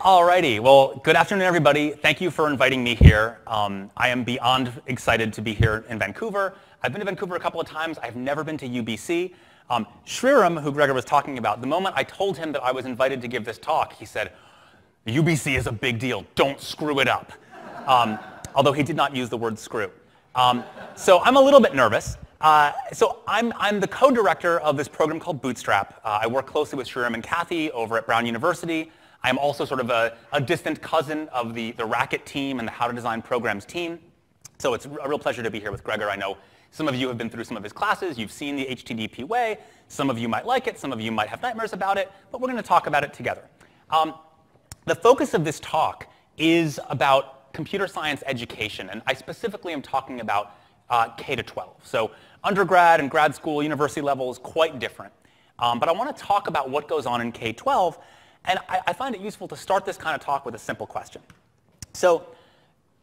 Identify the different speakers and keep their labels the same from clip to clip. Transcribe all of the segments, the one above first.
Speaker 1: Alrighty, well, good afternoon, everybody. Thank you for inviting me here. Um, I am beyond excited to be here in Vancouver. I've been to Vancouver a couple of times. I've never been to UBC. Um, Shriram, who Gregor was talking about, the moment I told him that I was invited to give this talk, he said, UBC is a big deal. Don't screw it up. Um, although he did not use the word screw. Um, so I'm a little bit nervous. Uh, so I'm, I'm the co-director of this program called Bootstrap. Uh, I work closely with Shriram and Kathy over at Brown University. I'm also sort of a, a distant cousin of the, the Racket team and the How to Design Programs team. So it's a real pleasure to be here with Gregor. I know some of you have been through some of his classes. You've seen the HTDP way. Some of you might like it. Some of you might have nightmares about it. But we're going to talk about it together. Um, the focus of this talk is about computer science education. And I specifically am talking about uh, K to 12. So undergrad and grad school, university level is quite different. Um, but I want to talk about what goes on in K-12 and I, I find it useful to start this kind of talk with a simple question. So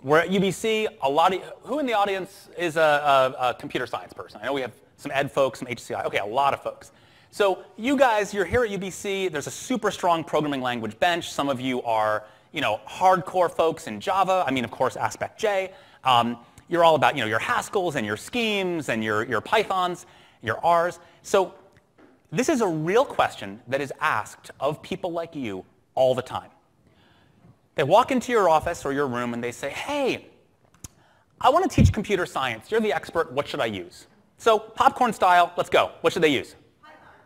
Speaker 1: we're at UBC. A lot of who in the audience is a, a, a, computer science person? I know we have some ed folks, some HCI. Okay, a lot of folks. So you guys, you're here at UBC. There's a super strong programming language bench. Some of you are, you know, hardcore folks in Java. I mean, of course, AspectJ. Um, you're all about, you know, your Haskells and your schemes and your, your Pythons, your Rs. So this is a real question that is asked of people like you all the time. They walk into your office or your room and they say, hey, I want to teach computer science. You're the expert. What should I use? So popcorn style, let's go. What should they use?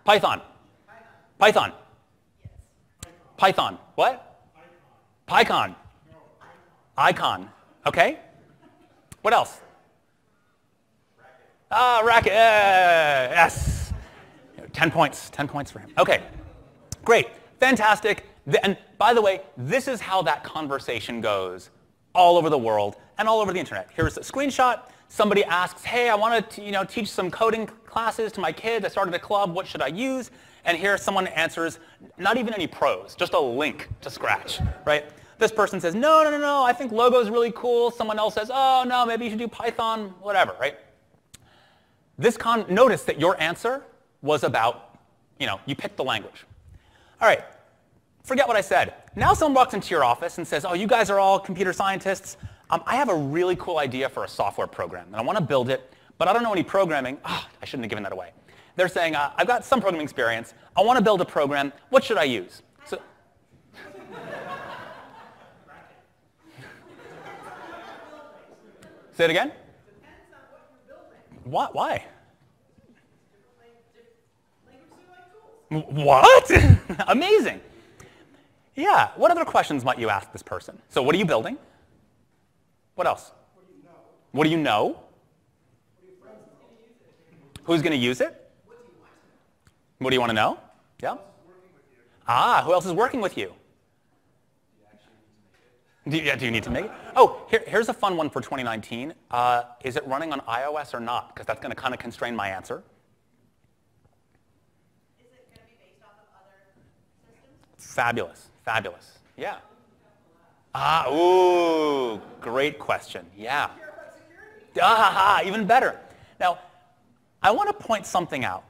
Speaker 1: Python. Python. Python. Python. What? PyCon. Icon. Okay. What else? Ah, Racket. Yes. 10 points, 10 points for him. Okay, great, fantastic. And by the way, this is how that conversation goes all over the world and all over the internet. Here's a screenshot. Somebody asks, hey, I want to you know, teach some coding classes to my kids. I started a club. What should I use? And here someone answers, not even any pros, just a link to Scratch, right? This person says, no, no, no, no, I think Logo is really cool. Someone else says, oh, no, maybe you should do Python, whatever, right? This con notice that your answer was about, you know, you picked the language. All right, forget what I said. Now someone walks into your office and says, oh, you guys are all computer scientists. Um, I have a really cool idea for a software program, and I want to build it, but I don't know any programming. Oh, I shouldn't have given that away. They're saying, uh, I've got some programming experience. I want to build a program. What should I use? So, Say it again? Why? Why? What? Amazing. Yeah, what other questions might you ask this person? So what are you building? What else? What do you know? Who's going to use it? What do you want to know? Yeah? Ah, who else is working with you? Do you, yeah, do you need to make it? Oh, here, here's a fun one for 2019. Uh, is it running on iOS or not? Because that's going to kind of constrain my answer. Fabulous, fabulous. Yeah. Ah, ooh, great question. Yeah. Ah, even better. Now, I want to point something out,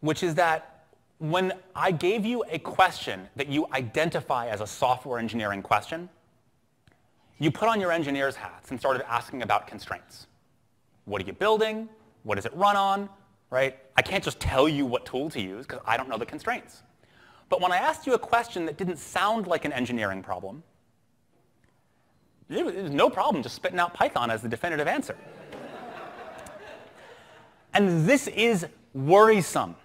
Speaker 1: which is that when I gave you a question that you identify as a software engineering question, you put on your engineer's hats and started asking about constraints. What are you building? What does it run on? Right? I can't just tell you what tool to use because I don't know the constraints. But when I asked you a question that didn't sound like an engineering problem, it was no problem just spitting out Python as the definitive answer. and this is worrisome.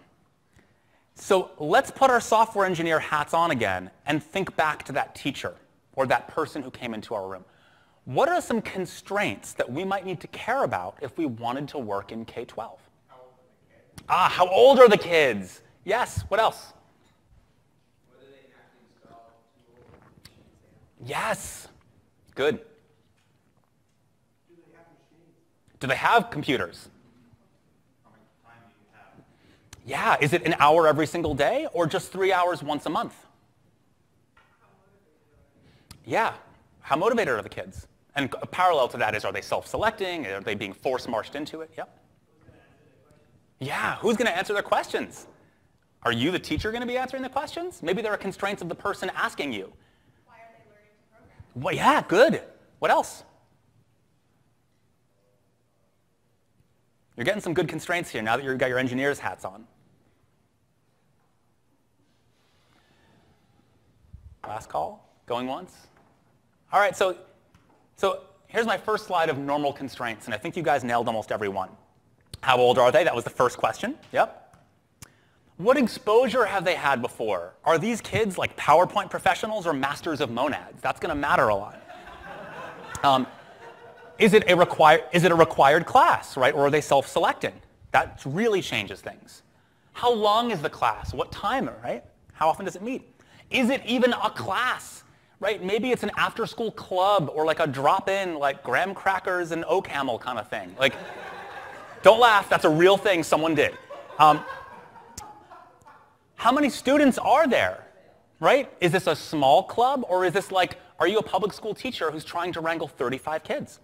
Speaker 1: So let's put our software engineer hats on again and think back to that teacher or that person who came into our room. What are some constraints that we might need to care about if we wanted to work in K-12? Ah, how old are the kids? Yes, what else? Yes. Good. Do they have computers? Yeah, is it an hour every single day or just three hours once a month? Yeah, how motivated are the kids? And parallel to that is, are they self-selecting? Are they being force-marched into it? Yep. Yeah, who's going to answer their questions? Are you, the teacher, going to be answering the questions? Maybe there are constraints of the person asking you. Well, yeah, good. What else? You're getting some good constraints here now that you've got your engineer's hats on. Last call? Going once? All right, so, so here's my first slide of normal constraints, and I think you guys nailed almost every one. How old are they? That was the first question. Yep. What exposure have they had before? Are these kids like PowerPoint professionals or masters of monads? That's going to matter a lot. Um, is, it a require, is it a required class, right? Or are they self-selecting? That really changes things. How long is the class? What time, right? How often does it meet? Is it even a class, right? Maybe it's an after-school club or like a drop-in, like graham crackers and OCaml kind of thing. Like, don't laugh. That's a real thing someone did. Um, how many students are there? Right? Is this a small club or is this like, are you a public school teacher who's trying to wrangle 35 kids?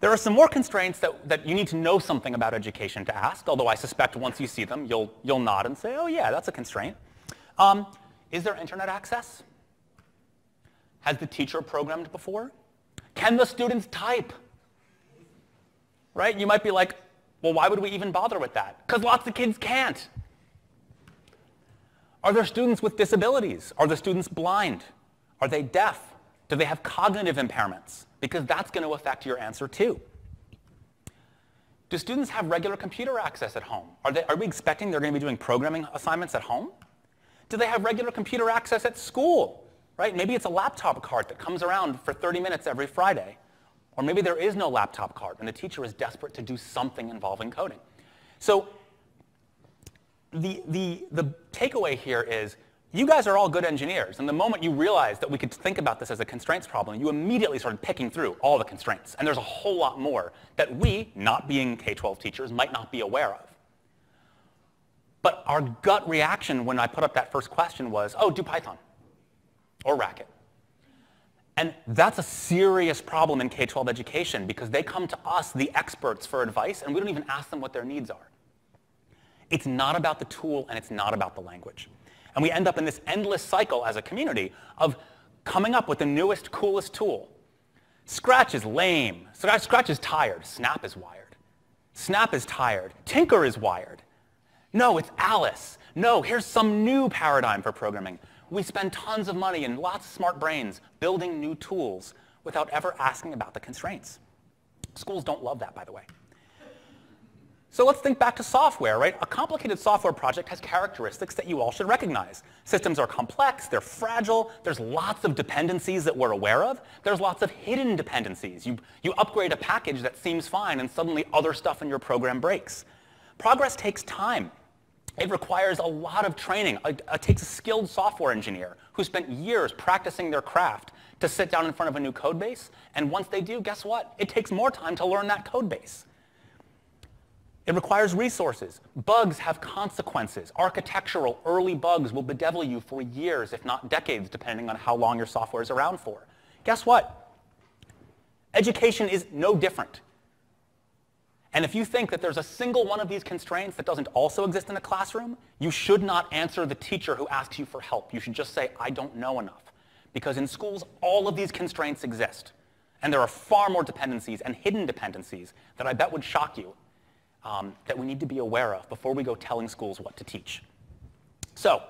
Speaker 1: There are some more constraints that, that you need to know something about education to ask, although I suspect once you see them, you'll, you'll nod and say, oh yeah, that's a constraint. Um, is there internet access? Has the teacher programmed before? Can the students type? Right? You might be like, well, why would we even bother with that? Because lots of kids can't. Are there students with disabilities? Are the students blind? Are they deaf? Do they have cognitive impairments? Because that's going to affect your answer too. Do students have regular computer access at home? Are, they, are we expecting they're going to be doing programming assignments at home? Do they have regular computer access at school? Right? Maybe it's a laptop cart that comes around for 30 minutes every Friday. Or maybe there is no laptop cart and the teacher is desperate to do something involving coding. So the, the, the takeaway here is you guys are all good engineers. And the moment you realized that we could think about this as a constraints problem, you immediately started picking through all the constraints. And there's a whole lot more that we, not being K-12 teachers, might not be aware of. But our gut reaction when I put up that first question was, oh, do Python or Racket. And that's a serious problem in K-12 education because they come to us, the experts, for advice, and we don't even ask them what their needs are. It's not about the tool and it's not about the language. And we end up in this endless cycle as a community of coming up with the newest, coolest tool. Scratch is lame. Scratch is tired. Snap is wired. Snap is tired. Tynker is wired. No, it's Alice. No, here's some new paradigm for programming. We spend tons of money and lots of smart brains building new tools without ever asking about the constraints. Schools don't love that, by the way. So let's think back to software, right? A complicated software project has characteristics that you all should recognize. Systems are complex, they're fragile, there's lots of dependencies that we're aware of, there's lots of hidden dependencies. You, you upgrade a package that seems fine and suddenly other stuff in your program breaks. Progress takes time. It requires a lot of training. It, it takes a skilled software engineer who spent years practicing their craft to sit down in front of a new code base, and once they do, guess what? It takes more time to learn that code base. It requires resources. Bugs have consequences. Architectural early bugs will bedevil you for years, if not decades, depending on how long your software is around for. Guess what? Education is no different. And if you think that there's a single one of these constraints that doesn't also exist in a classroom, you should not answer the teacher who asks you for help. You should just say, I don't know enough. Because in schools, all of these constraints exist. And there are far more dependencies and hidden dependencies that I bet would shock you um, that we need to be aware of before we go telling schools what to teach. So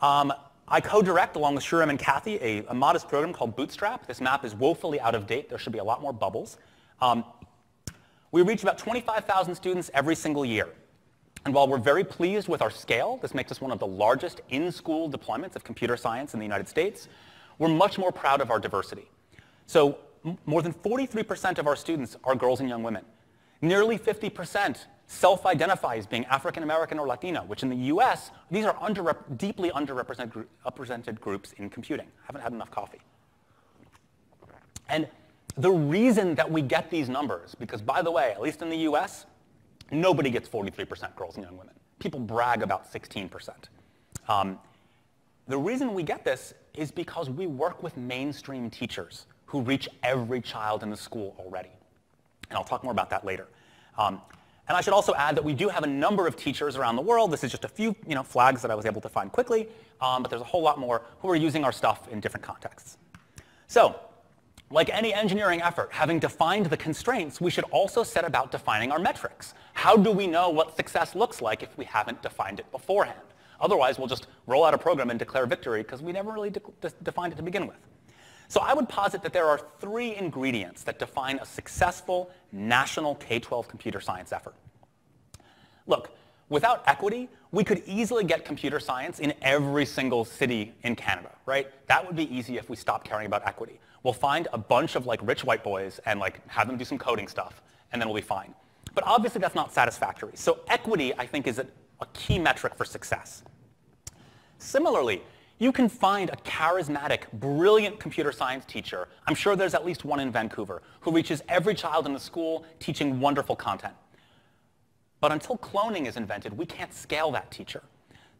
Speaker 1: um, I co-direct, along with Shriram and Kathy, a, a, modest program called Bootstrap. This map is woefully out of date. There should be a lot more bubbles. Um, we reach about 25,000 students every single year. And while we're very pleased with our scale, this makes us one of the largest in-school deployments of computer science in the United States, we're much more proud of our diversity. So more than 43% of our students are girls and young women. Nearly 50% self-identify as being African American or Latino, which in the US, these are under, deeply underrepresented groups in computing. I haven't had enough coffee. And the reason that we get these numbers, because by the way, at least in the US, nobody gets 43% girls and young women. People brag about 16%. Um, the reason we get this is because we work with mainstream teachers who reach every child in the school already. And I'll talk more about that later. Um, and I should also add that we do have a number of teachers around the world. This is just a few you know, flags that I was able to find quickly, um, but there's a whole lot more who are using our stuff in different contexts. So, like any engineering effort, having defined the constraints, we should also set about defining our metrics. How do we know what success looks like if we haven't defined it beforehand? Otherwise, we'll just roll out a program and declare victory because we never really de de defined it to begin with. So I would posit that there are three ingredients that define a successful national K-12 computer science effort. Look, without equity, we could easily get computer science in every single city in Canada, right? That would be easy if we stopped caring about equity. We'll find a bunch of like rich white boys and like have them do some coding stuff, and then we'll be fine. But obviously that's not satisfactory. So equity, I think, is a, a key metric for success. Similarly, you can find a charismatic, brilliant computer science teacher, I'm sure there's at least one in Vancouver, who reaches every child in the school teaching wonderful content. But until cloning is invented, we can't scale that teacher.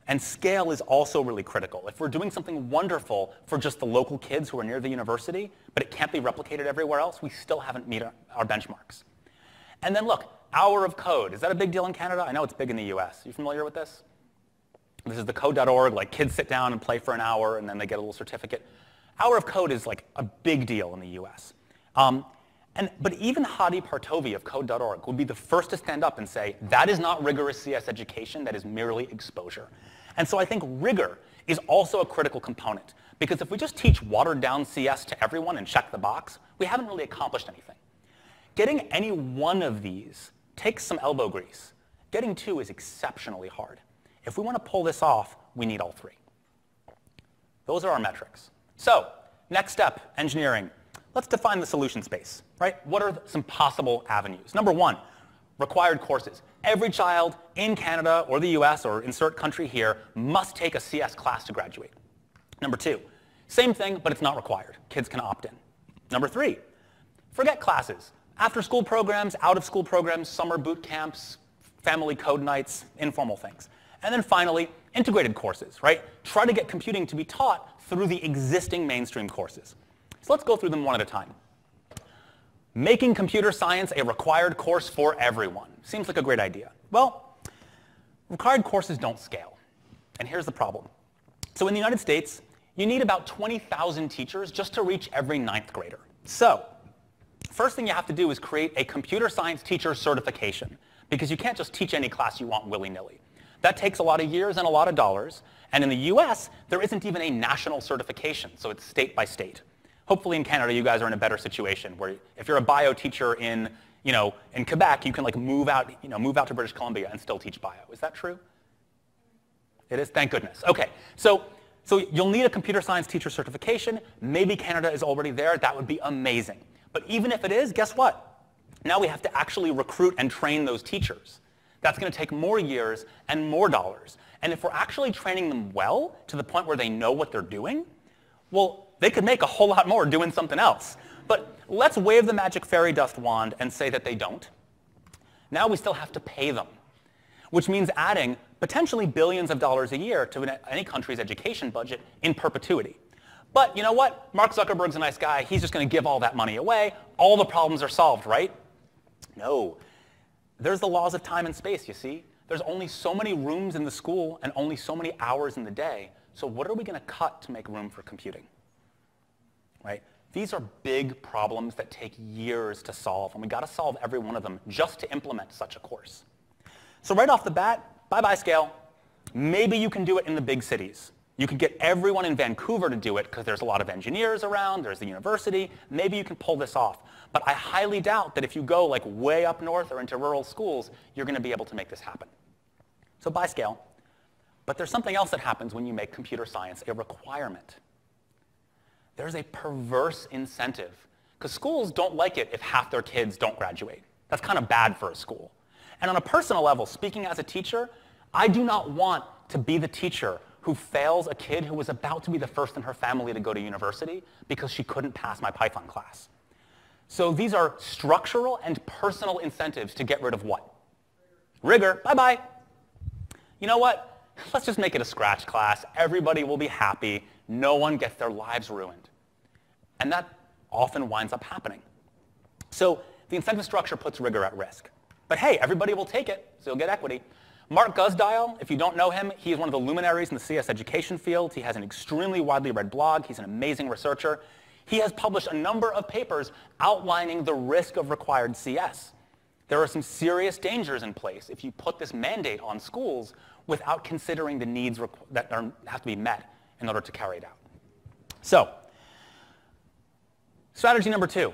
Speaker 1: And scale is also really critical. If we're doing something wonderful for just the local kids who are near the university, but it can't be replicated everywhere else, we still haven't met our benchmarks. And then look, hour of code. Is that a big deal in Canada? I know it's big in the US. You familiar with this? This is the code.org, like kids sit down and play for an hour and then they get a little certificate. Hour of code is like a big deal in the US. Um, and, but even Hadi Partovi of code.org would be the first to stand up and say, that is not rigorous CS education, that is merely exposure. And so I think rigor is also a critical component. Because if we just teach watered down CS to everyone and check the box, we haven't really accomplished anything. Getting any one of these takes some elbow grease. Getting two is exceptionally hard. If we want to pull this off, we need all three. Those are our metrics. So next step, engineering. Let's define the solution space, right? What are some possible avenues? Number one, required courses. Every child in Canada or the US or insert country here must take a CS class to graduate. Number two, same thing, but it's not required. Kids can opt in. Number three, forget classes. After school programs, out of school programs, summer boot camps, family code nights, informal things. And then finally, integrated courses, right? Try to get computing to be taught through the existing mainstream courses. So let's go through them one at a time. Making computer science a required course for everyone. Seems like a great idea. Well, required courses don't scale. And here's the problem. So in the United States, you need about 20,000 teachers just to reach every ninth grader. So first thing you have to do is create a computer science teacher certification because you can't just teach any class you want willy-nilly. That takes a lot of years and a lot of dollars. And in the US, there isn't even a national certification, so it's state by state. Hopefully in Canada, you guys are in a better situation where if you're a bio teacher in, you know, in Quebec, you can like move out, you know, move out to British Columbia and still teach bio. Is that true? It is? Thank goodness. Okay. So, so you'll need a computer science teacher certification. Maybe Canada is already there. That would be amazing. But even if it is, guess what? Now we have to actually recruit and train those teachers. That's going to take more years and more dollars. And if we're actually training them well to the point where they know what they're doing, well, they could make a whole lot more doing something else. But let's wave the magic fairy dust wand and say that they don't. Now we still have to pay them, which means adding potentially billions of dollars a year to any country's education budget in perpetuity. But you know what? Mark Zuckerberg's a nice guy. He's just going to give all that money away. All the problems are solved, right? No. There's the laws of time and space, you see. There's only so many rooms in the school and only so many hours in the day. So what are we going to cut to make room for computing? Right? These are big problems that take years to solve, and we got to solve every one of them just to implement such a course. So right off the bat, bye-bye scale. Maybe you can do it in the big cities. You can get everyone in Vancouver to do it because there's a lot of engineers around, there's the university. Maybe you can pull this off. But I highly doubt that if you go like way up north or into rural schools, you're going to be able to make this happen. So by scale. But there's something else that happens when you make computer science a requirement. There's a perverse incentive because schools don't like it if half their kids don't graduate. That's kind of bad for a school. And on a personal level, speaking as a teacher, I do not want to be the teacher who fails a kid who was about to be the first in her family to go to university because she couldn't pass my Python class. So these are structural and personal incentives to get rid of what? Rigor. Bye-bye. You know what? Let's just make it a scratch class. Everybody will be happy. No one gets their lives ruined. And that often winds up happening. So the incentive structure puts rigor at risk. But hey, everybody will take it, so you'll get equity. Mark Guzdial, if you don't know him, he is one of the luminaries in the CS education field. He has an extremely widely read blog. He's an amazing researcher. He has published a number of papers outlining the risk of required CS. There are some serious dangers in place if you put this mandate on schools without considering the needs that are, have to be met in order to carry it out. So, strategy number two,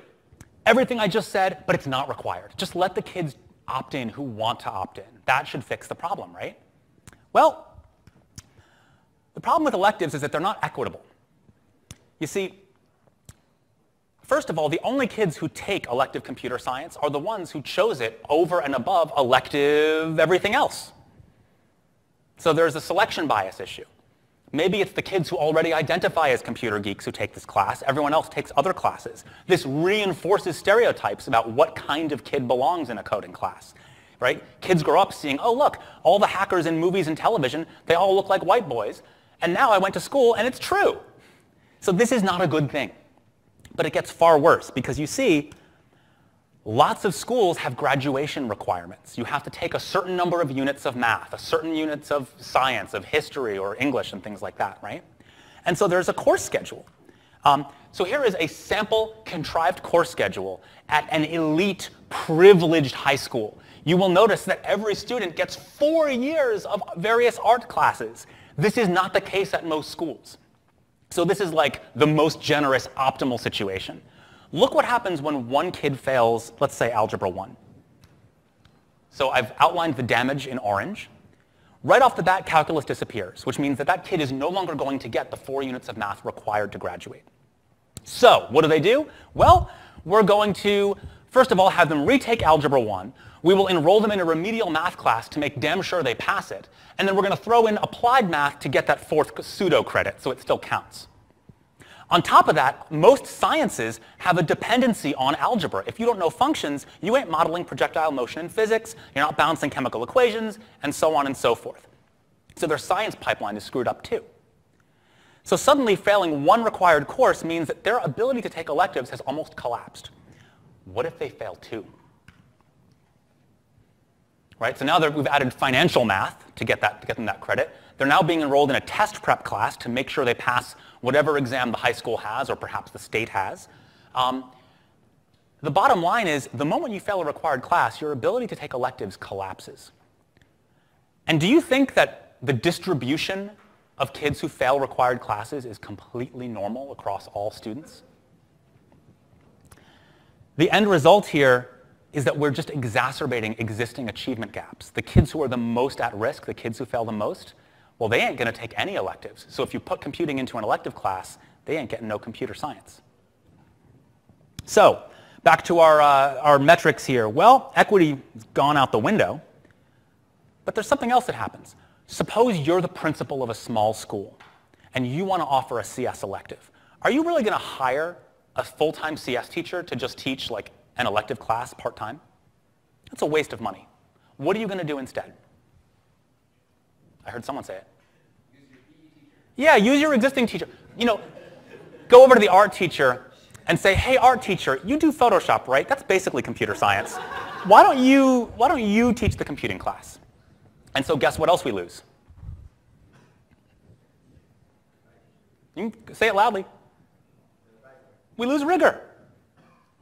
Speaker 1: everything I just said, but it's not required. Just let the kids opt in who want to opt in. That should fix the problem, right? Well, the problem with electives is that they're not equitable. You see, first of all, the only kids who take elective computer science are the ones who chose it over and above elective everything else. So there's a selection bias issue. Maybe it's the kids who already identify as computer geeks who take this class. Everyone else takes other classes. This reinforces stereotypes about what kind of kid belongs in a coding class. Right? Kids grow up seeing, oh, look, all the hackers in movies and television, they all look like white boys. And now I went to school and it's true. So this is not a good thing. But it gets far worse because you see, Lots of schools have graduation requirements. You have to take a certain number of units of math, a certain units of science, of history or English and things like that, right? And so there's a course schedule. Um, so here is a sample contrived course schedule at an elite, privileged high school. You will notice that every student gets four years of various art classes. This is not the case at most schools. So this is like the most generous, optimal situation. Look what happens when one kid fails, let's say Algebra 1. So I've outlined the damage in orange. Right off the bat, calculus disappears, which means that that kid is no longer going to get the four units of math required to graduate. So what do they do? Well, we're going to, first of all, have them retake Algebra 1. We will enroll them in a remedial math class to make damn sure they pass it. And then we're going to throw in applied math to get that fourth pseudo credit, so it still counts. On top of that, most sciences have a dependency on algebra. If you don't know functions, you ain't modeling projectile motion in physics, you're not balancing chemical equations, and so on and so forth. So their science pipeline is screwed up too. So suddenly failing one required course means that their ability to take electives has almost collapsed. What if they fail two? Right? So now that we've added financial math to get, that, to get them that credit. They're now being enrolled in a test prep class to make sure they pass whatever exam the high school has or perhaps the state has. Um, the bottom line is the moment you fail a required class, your ability to take electives collapses. And do you think that the distribution of kids who fail required classes is completely normal across all students? The end result here is that we're just exacerbating existing achievement gaps. The kids who are the most at risk, the kids who fail the most, well, they ain't going to take any electives. So if you put computing into an elective class, they ain't getting no computer science. So back to our, uh, our metrics here. Well, equity has gone out the window, but there's something else that happens. Suppose you're the principal of a small school and you want to offer a CS elective. Are you really going to hire a full-time CS teacher to just teach like an elective class part-time? That's a waste of money. What are you going to do instead? I heard someone say it. Yeah, use your existing teacher. You know, go over to the art teacher and say, hey, art teacher, you do Photoshop, right? That's basically computer science. Why don't you, why don't you teach the computing class? And so guess what else we lose? You say it loudly. We lose rigor.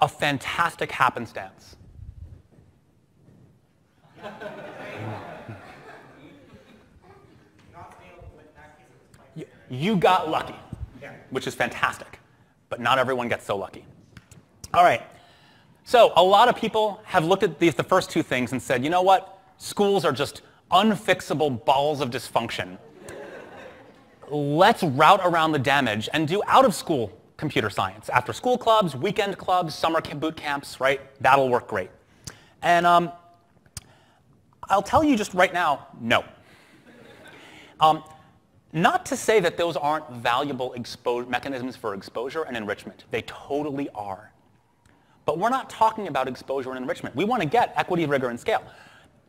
Speaker 1: a fantastic happenstance. you, got lucky, which is fantastic. But not everyone gets so lucky. All right. So a lot of people have looked at these, the first two things and said, you know what? Schools are just unfixable balls of dysfunction. Let's route around the damage and do out-of-school computer science. After school clubs, weekend clubs, summer boot camps, right? That'll work great. And um, I'll tell you just right now, no. Um, not to say that those aren't valuable mechanisms for exposure and enrichment. They totally are. But we're not talking about exposure and enrichment. We want to get equity, rigor, and scale.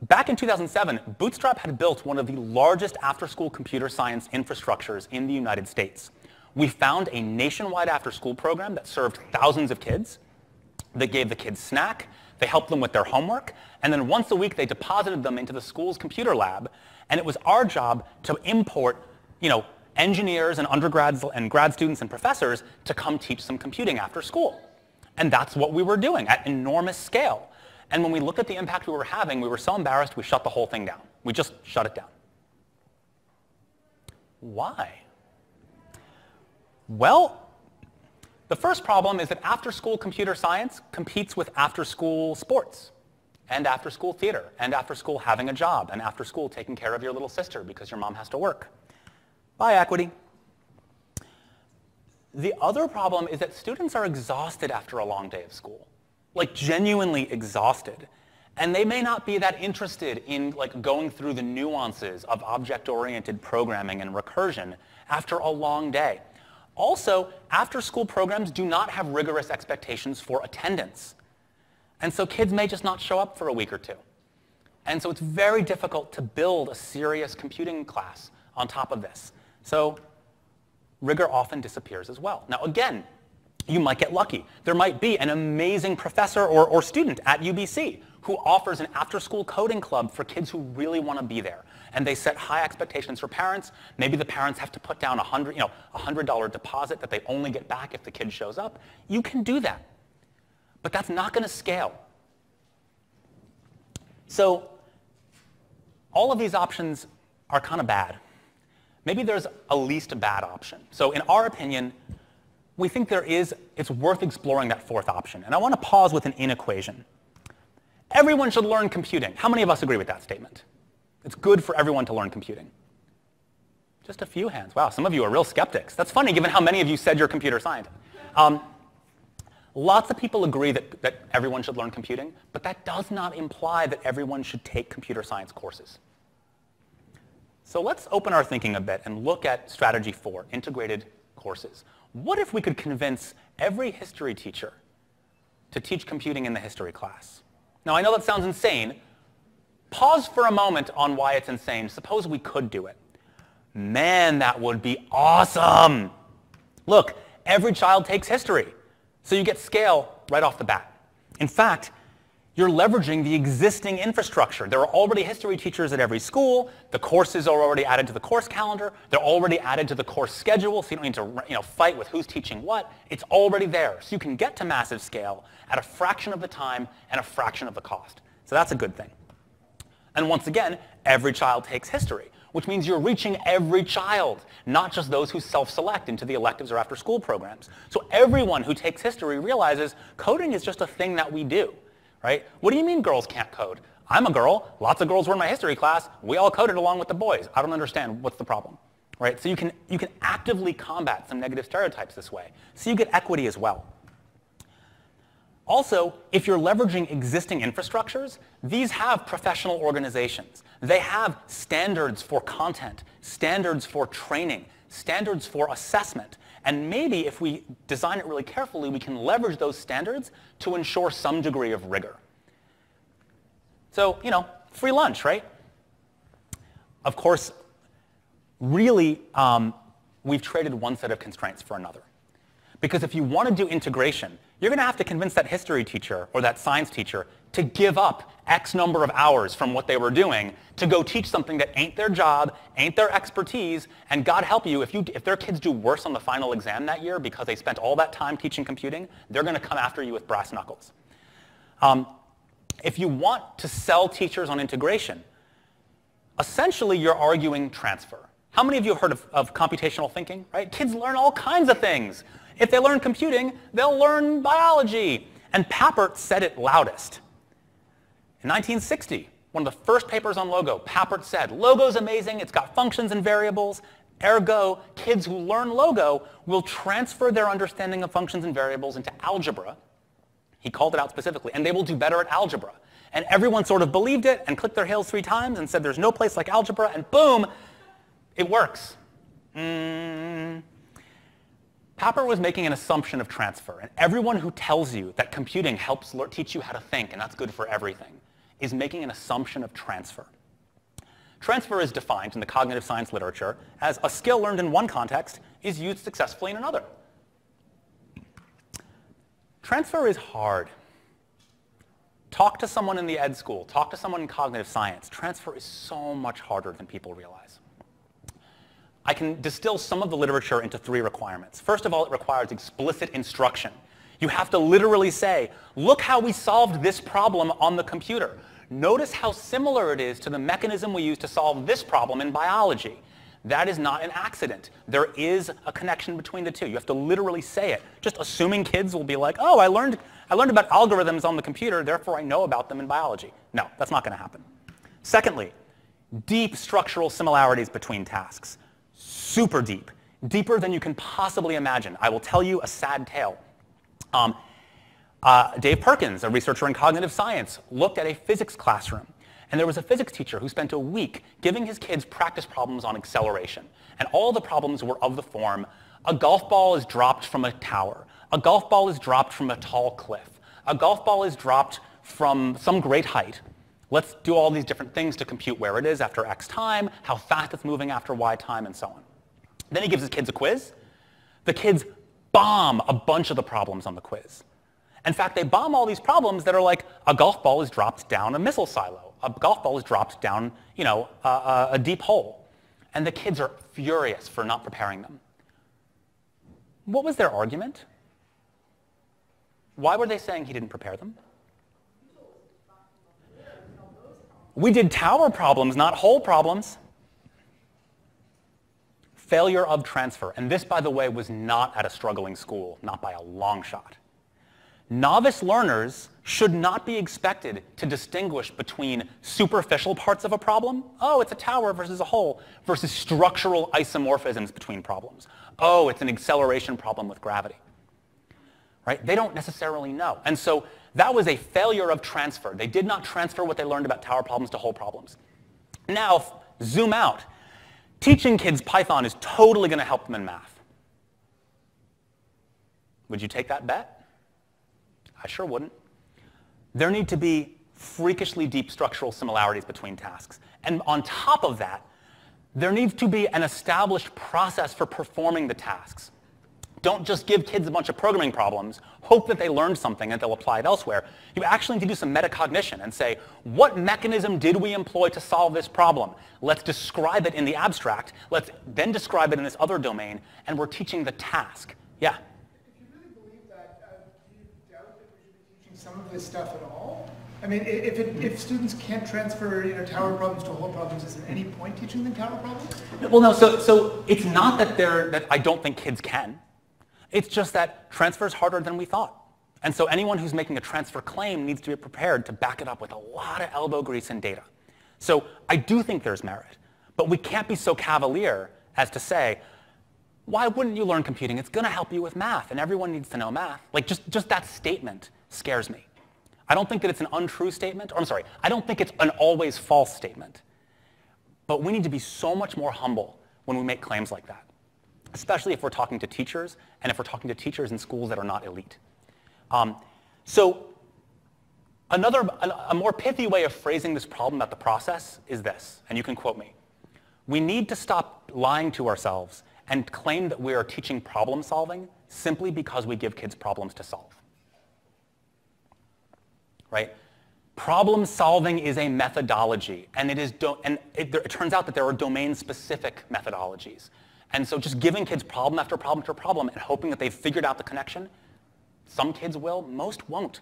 Speaker 1: Back in 2007, Bootstrap had built one of the largest after-school computer science infrastructures in the United States. We found a nationwide after-school program that served thousands of kids, that gave the kids snack, they helped them with their homework, and then once a week they deposited them into the school's computer lab, and it was our job to import, you know, engineers and undergrads and grad students and professors to come teach some computing after school. And that's what we were doing at enormous scale. And when we looked at the impact we were having, we were so embarrassed we shut the whole thing down. We just shut it down. Why? Well, the first problem is that after-school computer science competes with after-school sports and after-school theater and after-school having a job and after-school taking care of your little sister because your mom has to work. Bye, equity. The other problem is that students are exhausted after a long day of school, like genuinely exhausted. And they may not be that interested in like going through the nuances of object-oriented programming and recursion after a long day. Also, after-school programs do not have rigorous expectations for attendance. And so kids may just not show up for a week or two. And so it's very difficult to build a serious computing class on top of this. So rigor often disappears as well. Now again, you might get lucky. There might be an amazing professor or, or student at UBC who offers an after-school coding club for kids who really want to be there. And they set high expectations for parents. Maybe the parents have to put down a 100, you know, a $100 deposit that they only get back if the kid shows up. You can do that. But that's not going to scale. So all of these options are kind of bad maybe there's a least a bad option. So in our opinion, we think there is, it's worth exploring that fourth option. And I want to pause with an in equation. Everyone should learn computing. How many of us agree with that statement? It's good for everyone to learn computing. Just a few hands. Wow, some of you are real skeptics. That's funny given how many of you said you're computer scientists. Um, lots of people agree that, that everyone should learn computing, but that does not imply that everyone should take computer science courses. So let's open our thinking a bit and look at strategy four, integrated courses. What if we could convince every history teacher to teach computing in the history class? Now, I know that sounds insane. Pause for a moment on why it's insane. Suppose we could do it. Man, that would be awesome. Look, every child takes history, so you get scale right off the bat. In fact, you're leveraging the existing infrastructure. There are already history teachers at every school. The courses are already added to the course calendar. They're already added to the course schedule, so you don't need to you know, fight with who's teaching what. It's already there. So you can get to massive scale at a fraction of the time and a fraction of the cost. So that's a good thing. And once again, every child takes history, which means you're reaching every child, not just those who self-select into the electives or after-school programs. So everyone who takes history realizes coding is just a thing that we do right? What do you mean girls can't code? I'm a girl. Lots of girls were in my history class. We all coded along with the boys. I don't understand. What's the problem? Right? So you can, you can actively combat some negative stereotypes this way. So you get equity as well. Also, if you're leveraging existing infrastructures, these have professional organizations. They have standards for content, standards for training, standards for assessment. And maybe if we design it really carefully, we can leverage those standards to ensure some degree of rigor. So, you know, free lunch, right? Of course, really, um, we've traded one set of constraints for another. Because if you want to do integration, you're going to have to convince that history teacher or that science teacher to give up X number of hours from what they were doing to go teach something that ain't their job, ain't their expertise, and God help you, if, you, if their kids do worse on the final exam that year because they spent all that time teaching computing, they're going to come after you with brass knuckles. Um, if you want to sell teachers on integration, essentially you're arguing transfer. How many of you have heard of, of computational thinking, right? Kids learn all kinds of things. If they learn computing, they'll learn biology. And Papert said it loudest. In 1960, one of the first papers on Logo, Papert said, Logo's amazing, it's got functions and variables, ergo, kids who learn Logo will transfer their understanding of functions and variables into algebra. He called it out specifically, and they will do better at algebra. And everyone sort of believed it and clicked their heels three times and said there's no place like algebra, and boom, it works. Mm. Papert was making an assumption of transfer, and everyone who tells you that computing helps teach you how to think and that's good for everything is making an assumption of transfer. Transfer is defined in the cognitive science literature as a skill learned in one context is used successfully in another. Transfer is hard. Talk to someone in the ed school, talk to someone in cognitive science. Transfer is so much harder than people realize. I can distill some of the literature into three requirements. First of all, it requires explicit instruction. You have to literally say, look how we solved this problem on the computer. Notice how similar it is to the mechanism we use to solve this problem in biology. That is not an accident. There is a connection between the two. You have to literally say it. Just assuming kids will be like, oh, I learned, I learned about algorithms on the computer, therefore I know about them in biology. No, that's not going to happen. Secondly, deep structural similarities between tasks super deep, deeper than you can possibly imagine. I will tell you a sad tale. Um, uh, Dave Perkins, a researcher in cognitive science, looked at a physics classroom. And there was a physics teacher who spent a week giving his kids practice problems on acceleration. And all the problems were of the form, a golf ball is dropped from a tower. A golf ball is dropped from a tall cliff. A golf ball is dropped from some great height. Let's do all these different things to compute where it is after X time, how fast it's moving after Y time, and so on. Then he gives his kids a quiz. The kids bomb a bunch of the problems on the quiz. In fact, they bomb all these problems that are like a golf ball is dropped down a missile silo. A golf ball is dropped down, you know, a, a deep hole. And the kids are furious for not preparing them. What was their argument? Why were they saying he didn't prepare them? We did tower problems, not hole problems failure of transfer. And this, by the way, was not at a struggling school, not by a long shot. Novice learners should not be expected to distinguish between superficial parts of a problem, oh, it's a tower versus a hole, versus structural isomorphisms between problems. Oh, it's an acceleration problem with gravity. Right? They don't necessarily know. And so that was a failure of transfer. They did not transfer what they learned about tower problems to hole problems. Now, zoom out Teaching kids Python is totally going to help them in math. Would you take that bet? I sure wouldn't. There need to be freakishly deep structural similarities between tasks. And on top of that, there needs to be an established process for performing the tasks. Don't just give kids a bunch of programming problems, hope that they learned something and they'll apply it elsewhere. You actually need to do some metacognition and say, what mechanism did we employ to solve this problem? Let's describe it in the abstract. Let's then describe it in this other domain, and we're teaching the task. Yeah?
Speaker 2: If you really believe that, uh, do you doubt that we should be teaching some of this stuff at all? I mean, if, it, if students can't transfer you know, tower problems to hole problems, is there any point teaching them tower problems?
Speaker 1: Well, no, so, so it's not that, they're, that I don't think kids can. It's just that transfer is harder than we thought. And so anyone who's making a transfer claim needs to be prepared to back it up with a lot of elbow grease and data. So I do think there's merit, but we can't be so cavalier as to say, why wouldn't you learn computing? It's going to help you with math, and everyone needs to know math. Like just, just that statement scares me. I don't think that it's an untrue statement, or I'm sorry, I don't think it's an always false statement. But we need to be so much more humble when we make claims like that especially if we're talking to teachers and if we're talking to teachers in schools that are not elite. Um, so another, a, more pithy way of phrasing this problem about the process is this, and you can quote me. We need to stop lying to ourselves and claim that we are teaching problem solving simply because we give kids problems to solve. Right? Problem solving is a methodology, and it is and it, it turns out that there are domain-specific methodologies. And so just giving kids problem after problem after problem and hoping that they've figured out the connection, some kids will, most won't.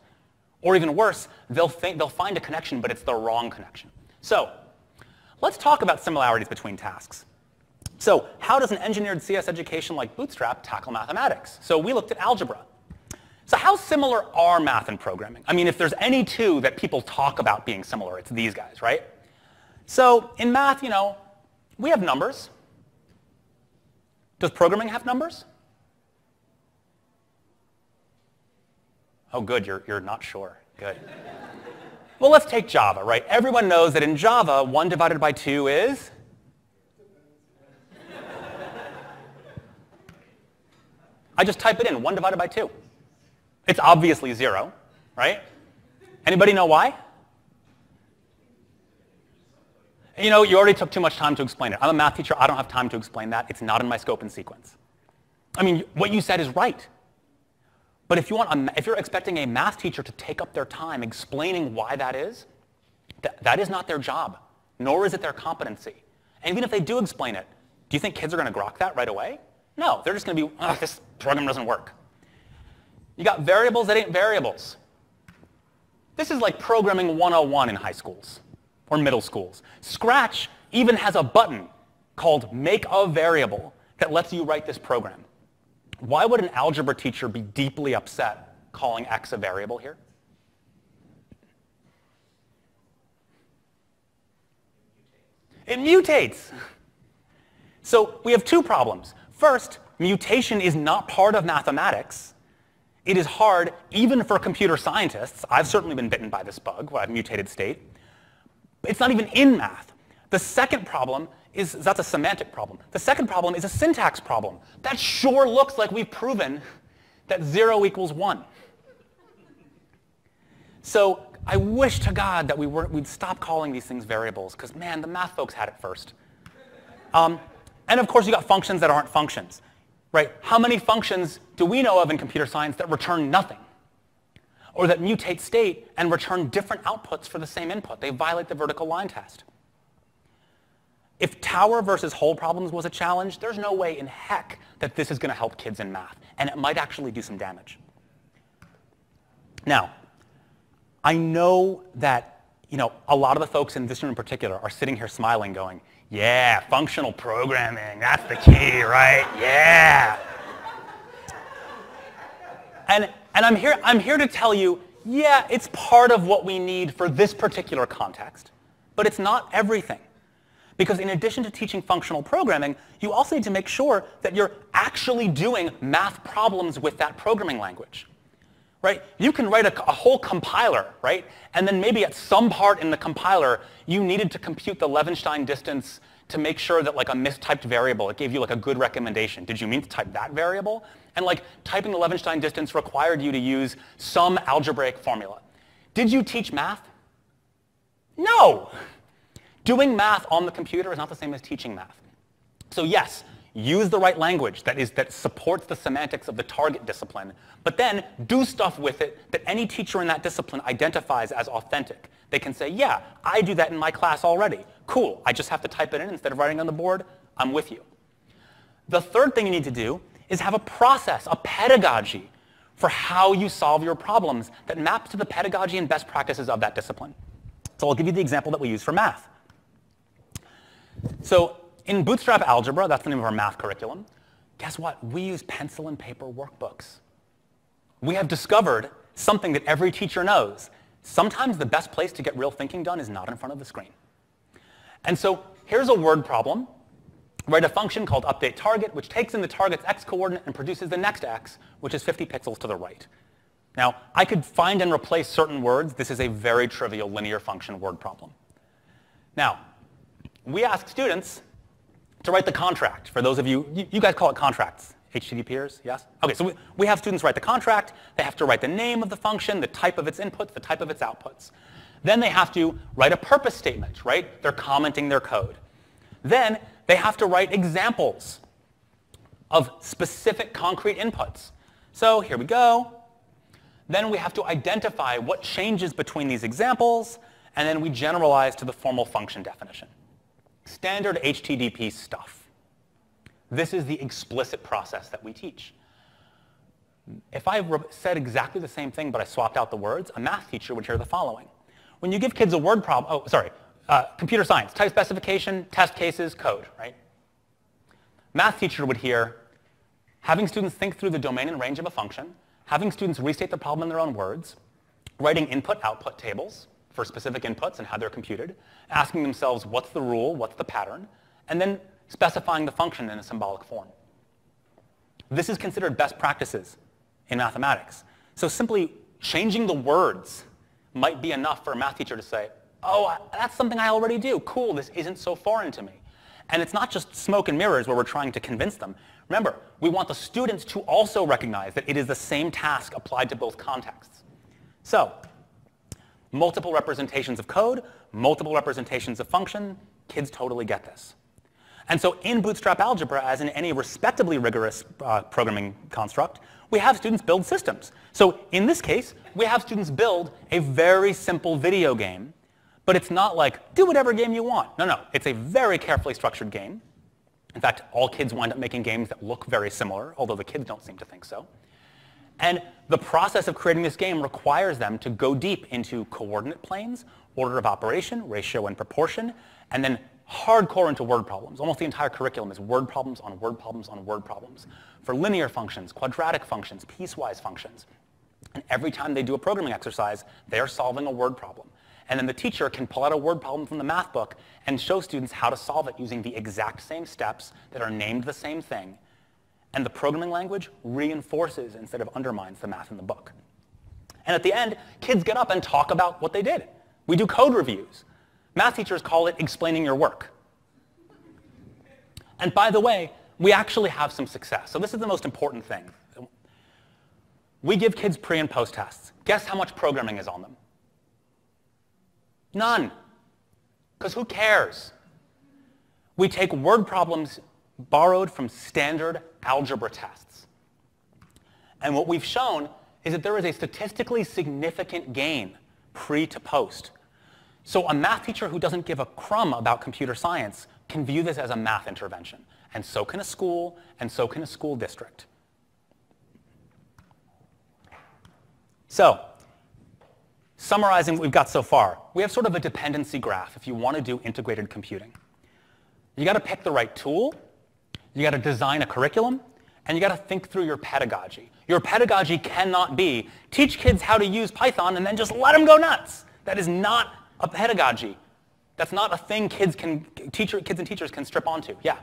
Speaker 1: Or even worse, they'll, think, they'll find a connection, but it's the wrong connection. So let's talk about similarities between tasks. So how does an engineered CS education like Bootstrap tackle mathematics? So we looked at algebra. So how similar are math and programming? I mean, if there's any two that people talk about being similar, it's these guys, right? So in math, you know, we have numbers. Does programming have numbers? Oh, good, you're, you're not sure. Good. well, let's take Java, right? Everyone knows that in Java, 1 divided by 2 is? I, just type it in, 1 divided by 2. It's obviously 0, right? Anybody know why? You know, you already took too much time to explain it. I'm a math teacher. I don't have time to explain that. It's not in my scope and sequence. I mean, what you said is right. But if, you want a, if you're expecting a math teacher to take up their time explaining why that is, th- that is not their job, nor is it their competency. And even if they do explain it, do you think kids are going to grok that right away? No, they're just going to be, oh, this program doesn't work. You got variables that ain't variables. This is like programming 101 in high schools or middle schools. Scratch even has a button called make a variable that lets you write this program. Why would an algebra teacher be deeply upset calling x a variable here? It mutates. So we have two problems. First, mutation is not part of mathematics. It is hard even for computer scientists. I've certainly been bitten by this bug where I've mutated state. It's not even in math. The second problem is that's a semantic problem. The second problem is a syntax problem. That sure looks like we've proven that 0 equals 1. So I wish to God that we were, we'd stop calling these things variables, because man, the math folks had it first. Um, and of course, you got functions that aren't functions, right? How many functions do we know of in computer science that return nothing? Or that mutate state and return different outputs for the same input? They violate the vertical line test. If tower versus hole problems was a challenge, there's no way in heck that this is going to help kids in math, and it might actually do some damage. Now, I know that you know, a lot of the folks in this room in particular are sitting here smiling going, yeah, functional programming, that's the key, right? Yeah. And, and I'm, here, I'm here to tell you, yeah, it's part of what we need for this particular context, but it's not everything. Because in addition to teaching functional programming, you also need to make sure that you're actually doing math problems with that programming language right? You can write a, a, whole compiler, right? And then maybe at some part in the compiler, you needed to compute the Levenshtein distance to make sure that like a mistyped variable, it gave you like a good recommendation. Did you mean to type that variable? And like typing the Levenshtein distance required you to use some algebraic formula. Did you teach math? No. Doing math on the computer is not the same as teaching math. So yes, use the right language that, is, that supports the semantics of the target discipline, but then do stuff with it that any teacher in that discipline identifies as authentic. They can say, yeah, I do that in my class already. Cool, I just have to type it in instead of writing on the board. I'm with you. The third thing you need to do is have a process, a pedagogy for how you solve your problems that maps to the pedagogy and best practices of that discipline. So I'll give you the example that we use for math. So in Bootstrap Algebra, that's the name of our math curriculum, guess what? We use pencil and paper workbooks. We have discovered something that every teacher knows. Sometimes the best place to get real thinking done is not in front of the screen. And so here's a word problem. Write a function called update target, which takes in the target's x coordinate and produces the next x, which is 50 pixels to the right. Now, I could find and replace certain words. This is a very trivial linear function word problem. Now, we ask students to write the contract. For those of you, you, guys call it contracts, HTDPers, yes? Okay, so we, we have students write the contract. They have to write the name of the function, the type of its inputs, the type of its outputs. Then they have to write a purpose statement, right? They're commenting their code. Then they have to write examples of specific concrete inputs. So here we go. Then we have to identify what changes between these examples, and then we generalize to the formal function definition. Standard HTDP stuff. This is the explicit process that we teach. If I said exactly the same thing but I swapped out the words, a math teacher would hear the following. When you give kids a word problem, oh, sorry, uh, computer science, type specification, test cases, code, right? Math teacher would hear, having students think through the domain and range of a function, having students restate the problem in their own words, writing input-output tables, for specific inputs and how they're computed, asking themselves what's the rule, what's the pattern, and then specifying the function in a symbolic form. This is considered best practices in mathematics. So simply changing the words might be enough for a math teacher to say, oh, that's something I already do. Cool, this isn't so foreign to me. And it's not just smoke and mirrors where we're trying to convince them. Remember, we want the students to also recognize that it is the same task applied to both contexts. So, multiple representations of code, multiple representations of function, kids totally get this. And so in Bootstrap Algebra, as in any respectably rigorous uh, programming construct, we have students build systems. So in this case, we have students build a very simple video game, but it's not like, do whatever game you want. No, no, it's a very carefully structured game. In fact, all kids wind up making games that look very similar, although the kids don't seem to think so. And the process of creating this game requires them to go deep into coordinate planes, order of operation, ratio and proportion, and then hardcore into word problems. Almost the entire curriculum is word problems on word problems on word problems for linear functions, quadratic functions, piecewise functions. And every time they do a programming exercise, they are solving a word problem. And then the teacher can pull out a word problem from the math book and show students how to solve it using the exact same steps that are named the same thing. And the programming language reinforces instead of undermines the math in the book. And at the end, kids get up and talk about what they did. We do code reviews. Math teachers call it explaining your work. And by the way, we actually have some success. So this is the most important thing. We give kids pre and post tests. Guess how much programming is on them? None. Because who cares? We take word problems borrowed from standard algebra tests. And what we've shown is that there is a statistically significant gain pre to post so a math teacher who doesn't give a crumb about computer science can view this as a math intervention. And so can a school, and so can a school district. So, summarizing what we've got so far, we have sort of a dependency graph if you want to do integrated computing. You got to pick the right tool, you got to design a curriculum, and you got to think through your pedagogy. Your pedagogy cannot be teach kids how to use Python and then just let them go nuts. That is not a pedagogy. That's not a thing kids can teacher kids and teachers can strip onto.
Speaker 3: Yeah.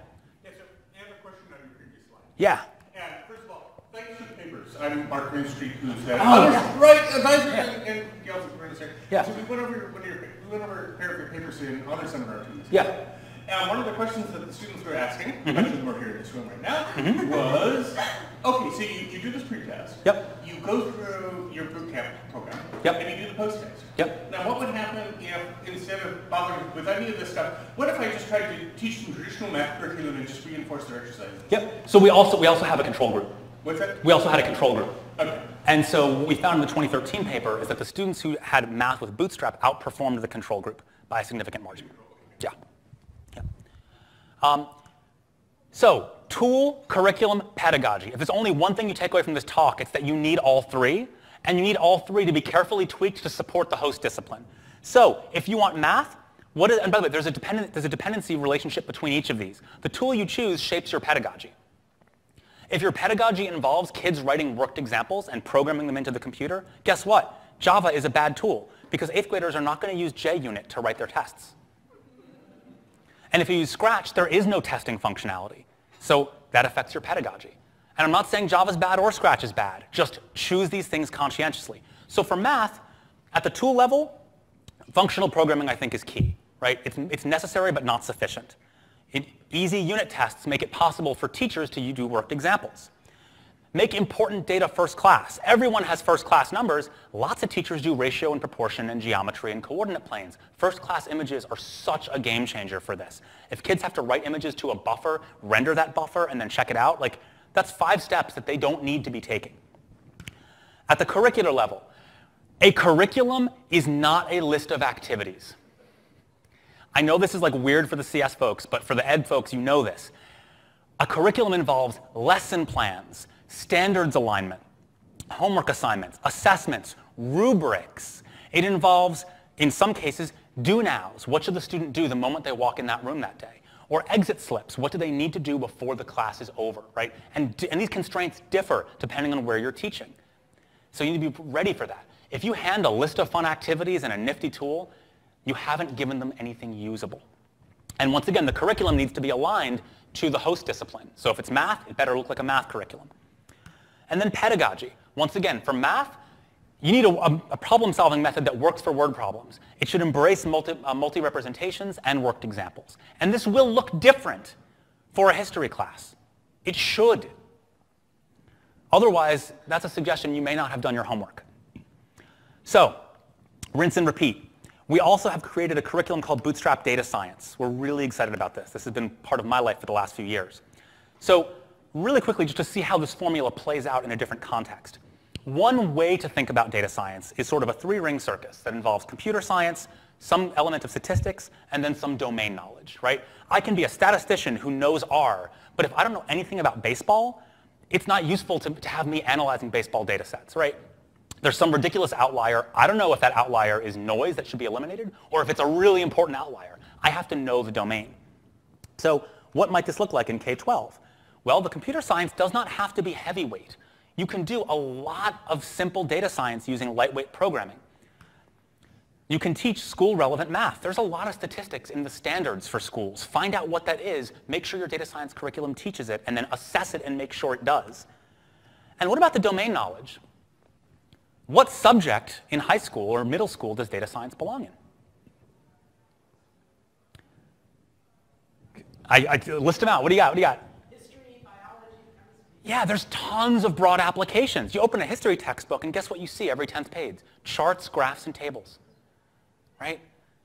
Speaker 3: Yeah. So I have a question on your previous slide.
Speaker 1: Yeah.
Speaker 3: And first of all, thanks for the papers. I'm Mark Greenstreet, who's the
Speaker 1: oh, yeah.
Speaker 3: right advisor yeah. and, and Gail's administrator.
Speaker 1: Yeah.
Speaker 3: So we went over one of your we went over a pair of your papers in other seminar teams.
Speaker 1: Yeah.
Speaker 3: And one of the questions that the students were asking, much of them are here in this room right now, mm-hmm. was, okay, so you, you do this pretest.
Speaker 1: Yep.
Speaker 3: You go through your boot camp program.
Speaker 1: Yep.
Speaker 3: And you do the post test.
Speaker 1: Yep.
Speaker 3: Now, what would happen if, instead of bothering with any of this stuff, what if I just tried to teach them traditional math curriculum and just reinforce their exercises?
Speaker 1: Yep. So we also, we also have a control group.
Speaker 3: What's that?
Speaker 1: We also had a control group.
Speaker 3: Okay.
Speaker 1: And so what we found in the 2013 paper is that the students who had math with Bootstrap outperformed the control group by a significant margin. Yeah. Um, so, tool, curriculum, pedagogy. If there's only one thing you take away from this talk, it's that you need all three, and you need all three to be carefully tweaked to support the host discipline. So, if you want math, what is, and by the way, there's a, dependent, there's a dependency relationship between each of these. The tool you choose shapes your pedagogy. If your pedagogy involves kids writing worked examples and programming them into the computer, guess what? Java is a bad tool because eighth graders are not going to use JUnit to write their tests. And if you use Scratch, there is no testing functionality. So that affects your pedagogy. And I'm not saying Java's bad or Scratch is bad. Just choose these things conscientiously. So for math, at the tool level, functional programming I think is key. Right? It's, it's necessary but not sufficient. Easy unit tests make it possible for teachers to do worked examples. Make important data first class. Everyone has first class numbers. Lots of teachers do ratio and proportion and geometry and coordinate planes. First class images are such a game changer for this. If kids have to write images to a buffer, render that buffer, and then check it out, like that's five steps that they don't need to be taking. At the curricular level, a curriculum is not a list of activities. I know this is like weird for the CS folks, but for the ed folks, you know this. A curriculum involves lesson plans, standards alignment, homework assignments, assessments, rubrics. It involves, in some cases, do nows. What should the student do the moment they walk in that room that day? Or exit slips. What do they need to do before the class is over, right? And, and these constraints differ depending on where you're teaching. So you need to be ready for that. If you hand a list of fun activities and a nifty tool, you haven't given them anything usable. And once again, the curriculum needs to be aligned to the host discipline. So if it's math, it better look like a math curriculum. And then pedagogy. Once again, for math, you need a, a problem-solving method that works for word problems. It should embrace multi, uh, multi-representations and worked examples. And this will look different for a history class. It should. Otherwise, that's a suggestion you may not have done your homework. So, rinse and repeat. We also have created a curriculum called Bootstrap Data Science. We're really excited about this. This has been part of my life for the last few years. So really quickly, just to see how this formula plays out in a different context. One way to think about data science is sort of a three-ring circus that involves computer science, some element of statistics, and then some domain knowledge, right? I can be a statistician who knows R, but if I don't know anything about baseball, it's not useful to, to have me analyzing baseball data sets, right? There's some ridiculous outlier. I don't know if that outlier is noise that should be eliminated or if it's a really important outlier. I have to know the domain. So what might this look like in K-12? Well, the computer science does not have to be heavyweight. You can do a lot of simple data science using lightweight programming. You can teach school-relevant math. There's a lot of statistics in the standards for schools. Find out what that is, make sure your data science curriculum teaches it, and then assess it and make sure it does. And what about the domain knowledge? What subject in high school or middle school does data science belong in? I, I list them out. What do you got? What do you got?
Speaker 4: History, biology.
Speaker 1: Yeah, there's tons of broad applications. You open a history textbook, and guess what you see every 10th page? Charts, graphs, and tables. Right?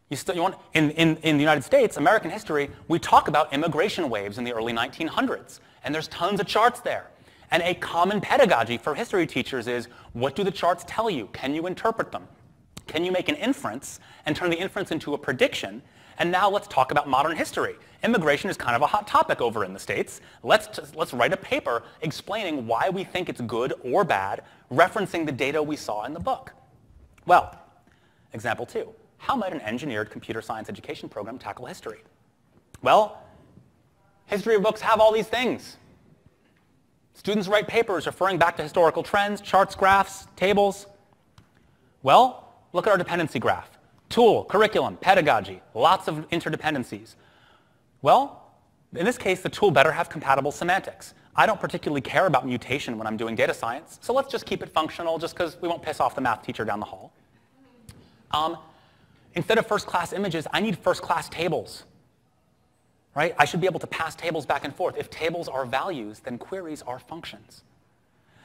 Speaker 1: You still, you want, in, in, in the United States, American history, we talk about immigration waves in the early 1900s, and there's tons of charts there. And a common pedagogy for history teachers is, what do the charts tell you? Can you interpret them? Can you make an inference and turn the inference into a prediction? And now let's talk about modern history. Immigration is kind of a hot topic over in the States. Let's, let's write a paper explaining why we think it's good or bad, referencing the data we saw in the book. Well, example two. How might an engineered computer science education program tackle history? Well, history books have all these things. Students write papers referring back to historical trends, charts, graphs, tables. Well, look at our dependency graph. Tool, curriculum, pedagogy, lots of interdependencies. Well, in this case, the tool better have compatible semantics. I don't particularly care about mutation when I'm doing data science, so let's just keep it functional just because we won't piss off the math teacher down the hall. Um, instead of first-class images, I need first-class tables right? I should be able to pass tables back and forth. If tables are values, then queries are functions.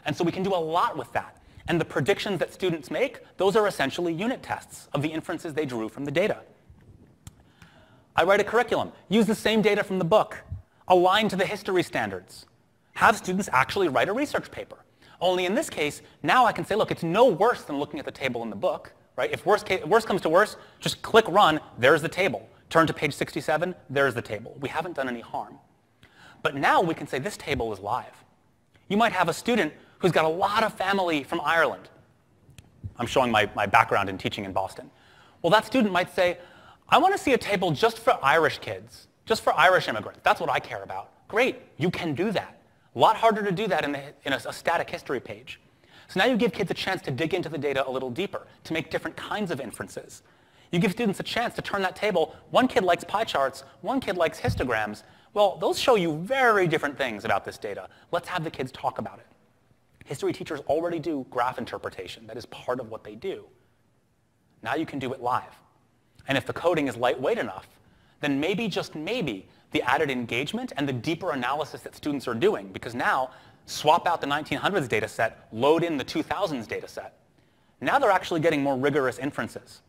Speaker 1: And so we can do a lot with that. And the predictions that students make, those are essentially unit tests of the inferences they drew from the data. I write a curriculum, use the same data from the book, align to the history standards, have students actually write a research paper. Only in this case, now I can say, look, it's no worse than looking at the table in the book. Right? If worst, case, worst comes to worst, just click run, there's the table. Turn to page 67, there's the table. We haven't done any harm. But now we can say this table is live. You might have a student who's got a lot of family from Ireland. I'm showing my, my background in teaching in Boston. Well, that student might say, I want to see a table just for Irish kids, just for Irish immigrants. That's what I care about. Great, you can do that. A lot harder to do that in, the, in a, a static history page. So now you give kids a chance to dig into the data a little deeper, to make different kinds of inferences. You give students a chance to turn that table. One kid likes pie charts, one kid likes histograms. Well, those show you very different things about this data. Let's have the kids talk about it. History teachers already do graph interpretation. That is part of what they do. Now you can do it live. And if the coding is lightweight enough, then maybe, just maybe, the added engagement and the deeper analysis that students are doing, because now swap out the 1900s data set, load in the 2000s data set. Now they're actually getting more rigorous inferences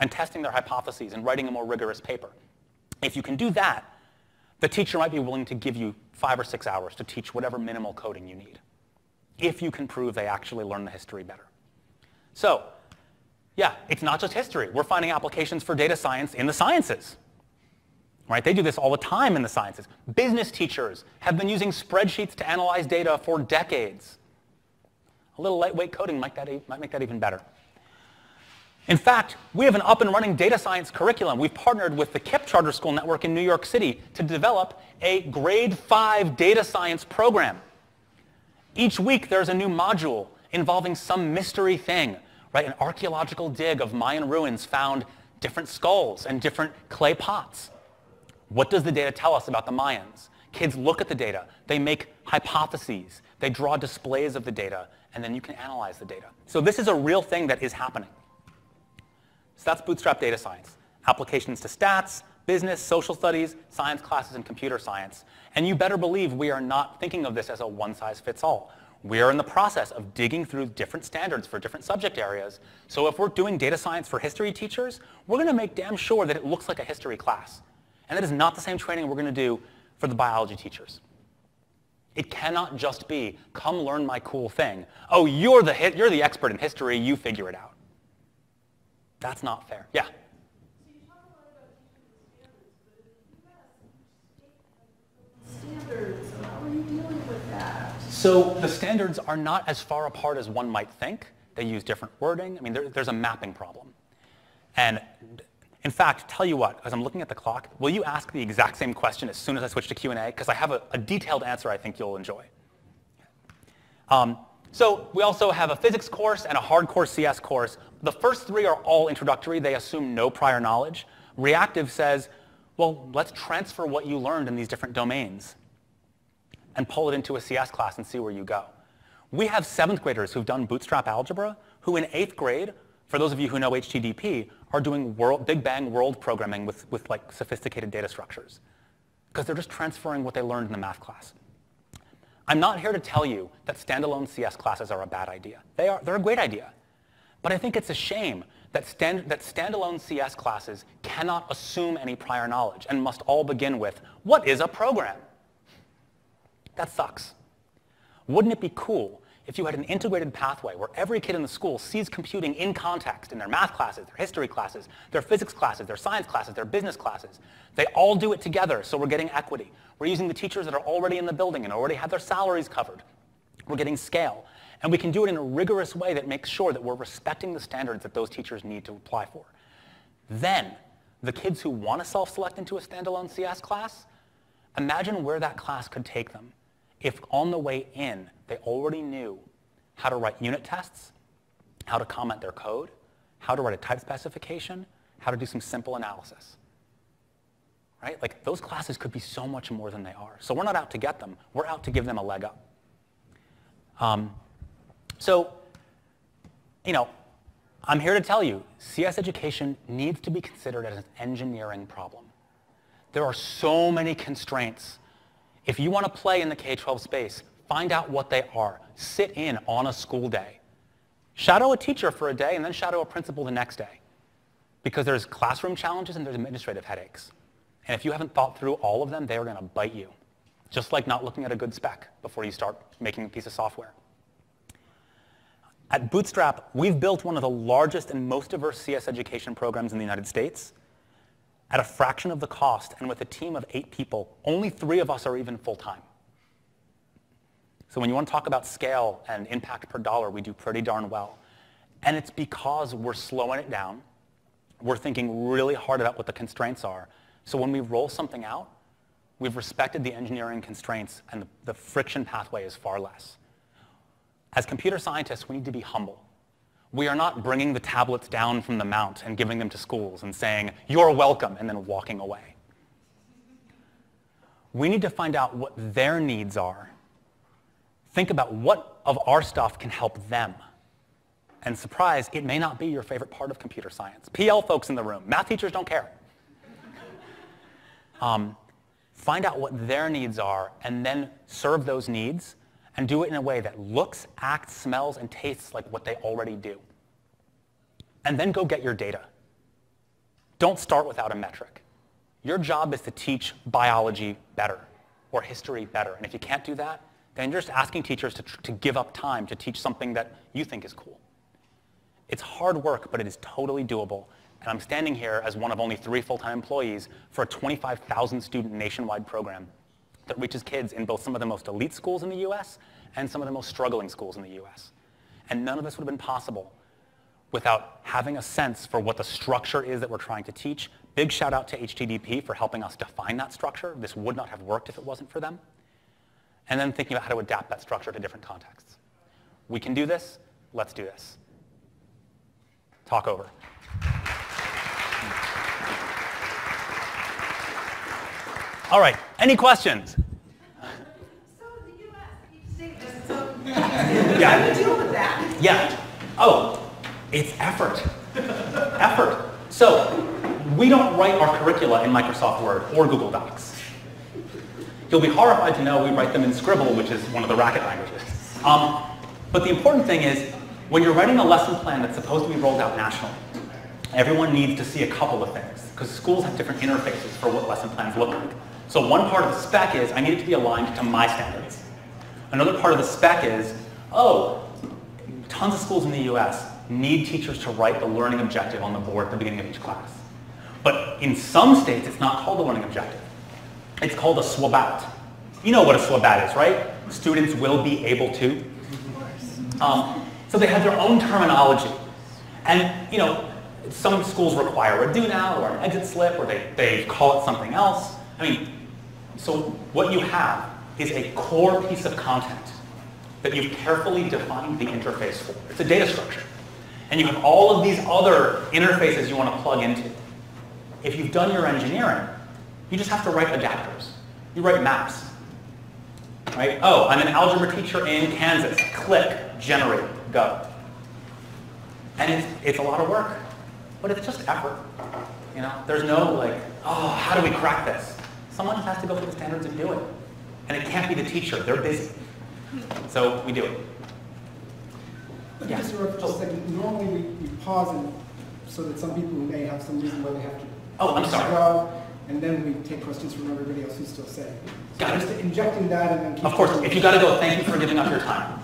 Speaker 1: and testing their hypotheses and writing a more rigorous paper. If you can do that, the teacher might be willing to give you five or six hours to teach whatever minimal coding you need, if you can prove they actually learn the history better. So, yeah, it's not just history. We're finding applications for data science in the sciences. Right? They do this all the time in the sciences. Business teachers have been using spreadsheets to analyze data for decades. A little lightweight coding might, that, might make that even better. In fact, we have an up and running data science curriculum. We've partnered with the KIPP Charter School Network in New York City to develop a grade 5 data science program. Each week there's a new module involving some mystery thing, right? An archaeological dig of Mayan ruins found different skulls and different clay pots. What does the data tell us about the Mayans? Kids look at the data, they make hypotheses, they draw displays of the data, and then you can analyze the data. So this is a real thing that is happening. So that's Bootstrap Data Science. Applications to stats, business, social studies, science classes, and computer science. And you better believe we are not thinking of this as a one-size-fits-all. We are in the process of digging through different standards for different subject areas. So if we're doing data science for history teachers, we're going to make damn sure that it looks like a history class. And that is not the same training we're going to do for the biology teachers. It cannot just be, come learn my cool thing. Oh, you're the, you're the expert in history, you figure it out. That's not fair. Yeah?
Speaker 4: So you talk a lot about teaching the standards, but if you have standards, so how are you dealing with that?
Speaker 1: So the standards are not as far apart as one might think. They use different wording. I mean, there, there's a mapping problem. And in fact, tell you what, as I'm looking at the clock, will you ask the exact same question as soon as I switch to Q&A? Because I have a, a, detailed answer I think you'll enjoy. Um, so we also have a physics course and a hardcore CS course. The first three are all introductory. They assume no prior knowledge. Reactive says, well, let's transfer what you learned in these different domains and pull it into a CS class and see where you go. We have seventh graders who've done bootstrap algebra who in eighth grade, for those of you who know HTDP, are doing world, Big Bang world programming with, with like sophisticated data structures because they're just transferring what they learned in the math class. I'm not here to tell you that standalone CS classes are a bad idea. They are, they're a great idea. But I think it's a shame that, stand, that standalone CS classes cannot assume any prior knowledge and must all begin with, what is a program? That sucks. Wouldn't it be cool if you had an integrated pathway where every kid in the school sees computing in context in their math classes, their history classes, their physics classes, their science classes, their business classes. They all do it together, so we're getting equity. We're using the teachers that are already in the building and already have their salaries covered. We're getting scale. And we can do it in a rigorous way that makes sure that we're respecting the standards that those teachers need to apply for. Then, the kids who want to self-select into a standalone CS class, imagine where that class could take them if on the way in, they already knew how to write unit tests, how to comment their code, how to write a type specification, how to do some simple analysis. Right? Like those classes could be so much more than they are. So we're not out to get them. We're out to give them a leg up. Um, so, you know, I'm here to tell you, CS education needs to be considered as an engineering problem. There are so many constraints if you want to play in the K-12 space, find out what they are. Sit in on a school day. Shadow a teacher for a day and then shadow a principal the next day. Because there's classroom challenges and there's administrative headaches. And if you haven't thought through all of them, they are going to bite you. Just like not looking at a good spec before you start making a piece of software. At Bootstrap, we've built one of the largest and most diverse CS education programs in the United States at a fraction of the cost and with a team of eight people, only three of us are even full-time. So when you want to talk about scale and impact per dollar, we do pretty darn well. And it's because we're slowing it down. We're thinking really hard about what the constraints are. So when we roll something out, we've respected the engineering constraints and the, the friction pathway is far less. As computer scientists, we need to be humble. We are not bringing the tablets down from the mount and giving them to schools and saying, you're welcome, and then walking away. We need to find out what their needs are. Think about what of our stuff can help them. And surprise, it may not be your favorite part of computer science. PL folks in the room, math teachers don't care. um, find out what their needs are and then serve those needs and do it in a way that looks, acts, smells, and tastes like what they already do. And then go get your data. Don't start without a metric. Your job is to teach biology better or history better. And if you can't do that, then you're just asking teachers to, to give up time to teach something that you think is cool. It's hard work, but it is totally doable. And I'm standing here as one of only three full-time employees for a 25,000 student nationwide program that reaches kids in both some of the most elite schools in the US and some of the most struggling schools in the US. And none of this would have been possible without having a sense for what the structure is that we're trying to teach. Big shout out to HTDP for helping us define that structure. This would not have worked if it wasn't for them. And then thinking about how to adapt that structure to different contexts. We can do this. Let's do this. Talk over. All right, any questions?
Speaker 4: So the US, each state does its.
Speaker 1: Yeah.
Speaker 4: How do you deal with that?
Speaker 1: Yeah. Oh, it's effort. effort. So we don't write our curricula in Microsoft Word or Google Docs. You'll be horrified to know we write them in Scribble, which is one of the Racket languages. Um, but the important thing is, when you're writing a lesson plan that's supposed to be rolled out nationally, everyone needs to see a couple of things, because schools have different interfaces for what lesson plans look like. So one part of the spec is, I need it to be aligned to my standards. Another part of the spec is, oh, tons of schools in the US need teachers to write the learning objective on the board at the beginning of each class. But in some states, it's not called a learning objective. It's called a SWBAT. You know what a SWBAT is, right? Students will be able to. Um, so they have their own terminology. And, you know, some schools require a do now or an exit slip or they, they call it something else. I mean, so what you have is a core piece of content that you've carefully defined the interface for. It's a data structure. And you have all of these other interfaces you want to plug into. If you've done your engineering, you just have to write adapters. You write maps. Right? Oh, I'm an algebra teacher in Kansas. Click, generate, go. And it's, it's a lot of work, but it's just effort. You know, there's no like, oh, how do we crack this? Someone just has to go through the standards and do it. And it can't be the teacher. They're busy. So we do it.
Speaker 5: Yeah. Just for just a second, normally we, we pause and, so that some people may have some reason why they have to.
Speaker 1: Oh, I'm sorry.
Speaker 5: Go, and then we take questions from everybody else who's still saying. So
Speaker 1: Got
Speaker 5: just injecting that and then keep
Speaker 1: Of course, if you got to go, thank you for giving up your time.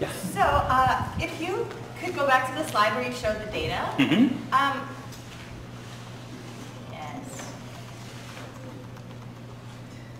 Speaker 1: Yes.
Speaker 6: So uh, if you could go back to the slide where you showed the data.
Speaker 1: Mm-hmm.
Speaker 6: Um, yes.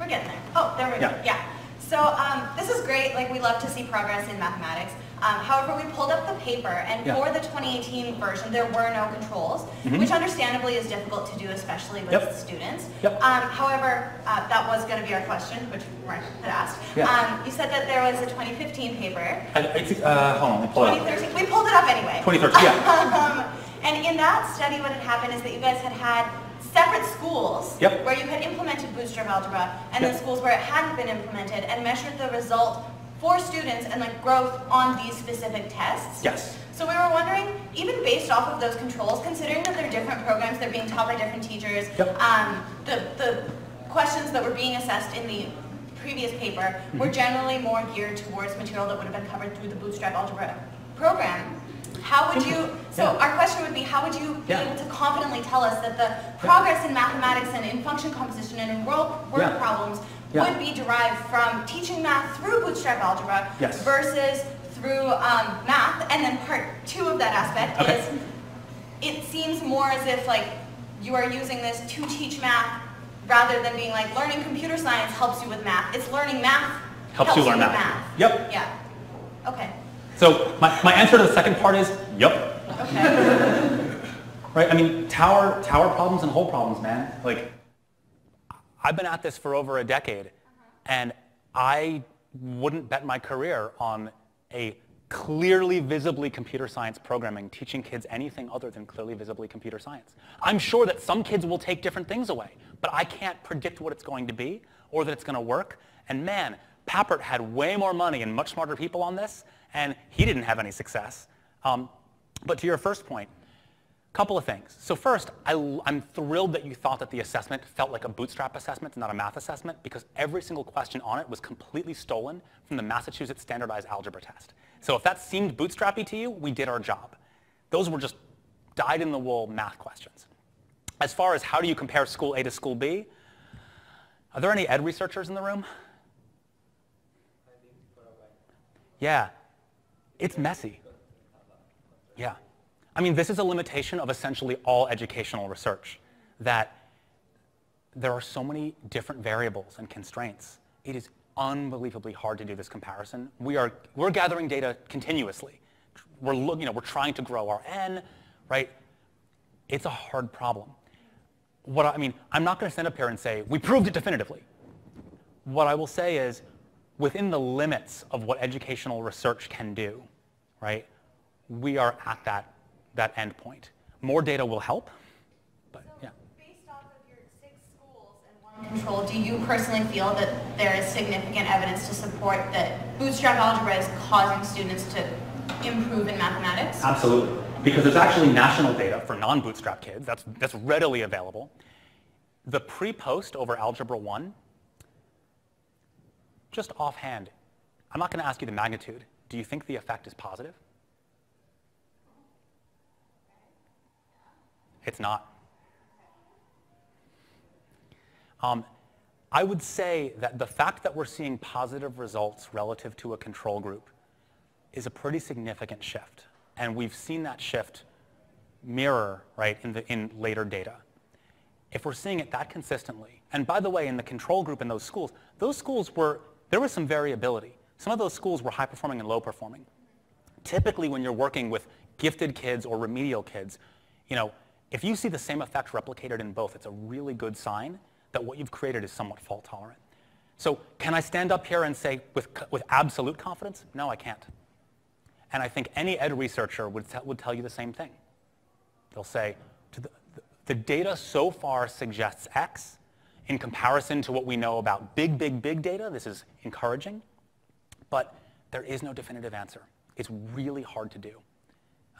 Speaker 6: We're getting there. Oh, there we go.
Speaker 1: Yeah.
Speaker 6: Yeah. So um, this is great. Like we love to see progress in mathematics. Um, however, we pulled up the paper, and
Speaker 1: Yeah.
Speaker 6: for the 2018 version, there were no controls,
Speaker 1: Mhm.
Speaker 6: which understandably is difficult to do, especially with
Speaker 1: Yep.
Speaker 6: students.
Speaker 1: Yep.
Speaker 6: Um, however, uh, that was going to be our question, which Mark had asked.
Speaker 1: Yeah.
Speaker 6: Um, you said that there was a 2015 paper.
Speaker 1: I, I think, uh, hold on, pull it up.
Speaker 6: 2013. We pulled it up anyway.
Speaker 1: 2013, yeah.
Speaker 6: Um, and in that study, what had happened is that you guys had had separate schools
Speaker 1: Yep.
Speaker 6: where you had implemented bootstrap algebra, and then
Speaker 1: Yep.
Speaker 6: schools where it hadn't been implemented, and measured the result for students and like growth on these specific tests.
Speaker 1: Yes.
Speaker 6: So we were wondering, even based off of those controls, considering that they're different programs, they're being taught by different teachers,
Speaker 1: Yep.
Speaker 6: um, the, the questions that were being assessed in the previous paper were
Speaker 1: Mm-hmm.
Speaker 6: generally more geared towards material that would have been covered through the Bootstrap Algebra program. How would you, so
Speaker 1: Yeah.
Speaker 6: our question would be, how would you be
Speaker 1: Yeah.
Speaker 6: able to confidently tell us that the progress in mathematics and in function composition and in word, word problems would be derived from teaching math through Bootstrap Algebra
Speaker 1: Yes.
Speaker 6: versus through um, math? And then part two of that aspect
Speaker 1: Okay.
Speaker 6: is, it seems more as if like you are using this to teach math rather than being like learning computer science helps you with math. It's learning math
Speaker 1: Helps you learn
Speaker 6: with
Speaker 1: math. Yep.
Speaker 6: Yeah. Okay.
Speaker 1: So my, my answer to the second part is, yep.
Speaker 6: Okay.
Speaker 1: Right? I mean, tower, tower problems and hole problems, man. Like, I've been at this for over a decade, and I wouldn't bet my career on a clearly visibly computer science programming teaching kids anything other than clearly visibly computer science. I'm sure that some kids will take different things away, but I can't predict what it's going to be or that it's going to work. And man, Papert had way more money and much smarter people on this, and he didn't have any success. Um, but to your first point, Couple of things. So first, I, am thrilled that you thought that the assessment felt like a bootstrap assessment, not a math assessment, because every single question on it was completely stolen from the Massachusetts Standardized Algebra Test. So if that seemed bootstrappy to you, we did our job. Those were just dyed-in-the-wool math questions. As far as how do you compare school A to school B, are there any ed researchers in the room? Yeah, it's messy. Yeah. I mean, this is a limitation of essentially all educational research, that there are so many different variables and constraints. It is unbelievably hard to do this comparison. We are, we're gathering data continuously. We're, look, you know, we're trying to grow our N, right? It's a hard problem. What I, I mean, I'm not going to stand up here and say, we proved it definitively. What I will say is, within the limits of what educational research can do, right, we are at that that end point. More data will help, but yeah.
Speaker 6: Based off of your six schools and one control, do you personally feel that there is significant evidence to support that bootstrap algebra is causing students to improve in mathematics?
Speaker 1: Absolutely. Because there's actually national data for non-bootstrap kids. That's, that's readily available. the pre-post over Algebra 1, just offhand, I'm not going to ask you the magnitude. Do you think the effect is positive? It's not. Um, I would say that the fact that we're seeing positive results relative to a control group is a pretty significant shift. And we've seen that shift mirror, right, in, the, in later data. If we're seeing it that consistently, and by the way, in the control group in those schools, those schools were, there was some variability. Some of those schools were high performing and low performing. Typically, when you're working with gifted kids or remedial kids, you know, if you see the same effect replicated in both, it's a really good sign that what you've created is somewhat fault tolerant. So can I stand up here and say with, with absolute confidence? No, I can't. And I think any ed researcher would, would tell you the same thing. They'll say, the, the data so far suggests X in comparison to what we know about big, big, big data. This is encouraging. But there is no definitive answer. It's really hard to do.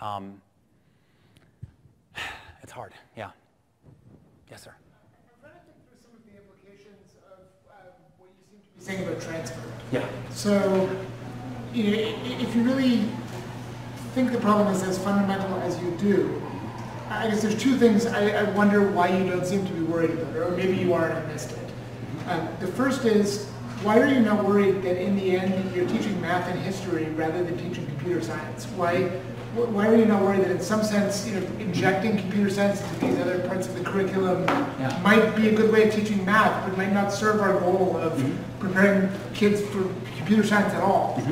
Speaker 1: Um, it's hard, yeah. Yes, sir.
Speaker 2: I'm trying to think through some of the implications of uh, what you seem to be saying about transfer.
Speaker 1: Yeah.
Speaker 2: So, you know, if you really think the problem is as fundamental as you do, I guess there's two things I, I wonder why you don't seem to be worried about, or maybe you are and I missed it. Um, the first is, why are you not worried that in the end you're teaching math and history rather than teaching computer science? Why, why are you not worried that in some sense, you know, injecting computer science into these other parts of the curriculum
Speaker 1: Yeah.
Speaker 2: might be a good way of teaching math, but might not serve our goal of preparing kids for computer science at all?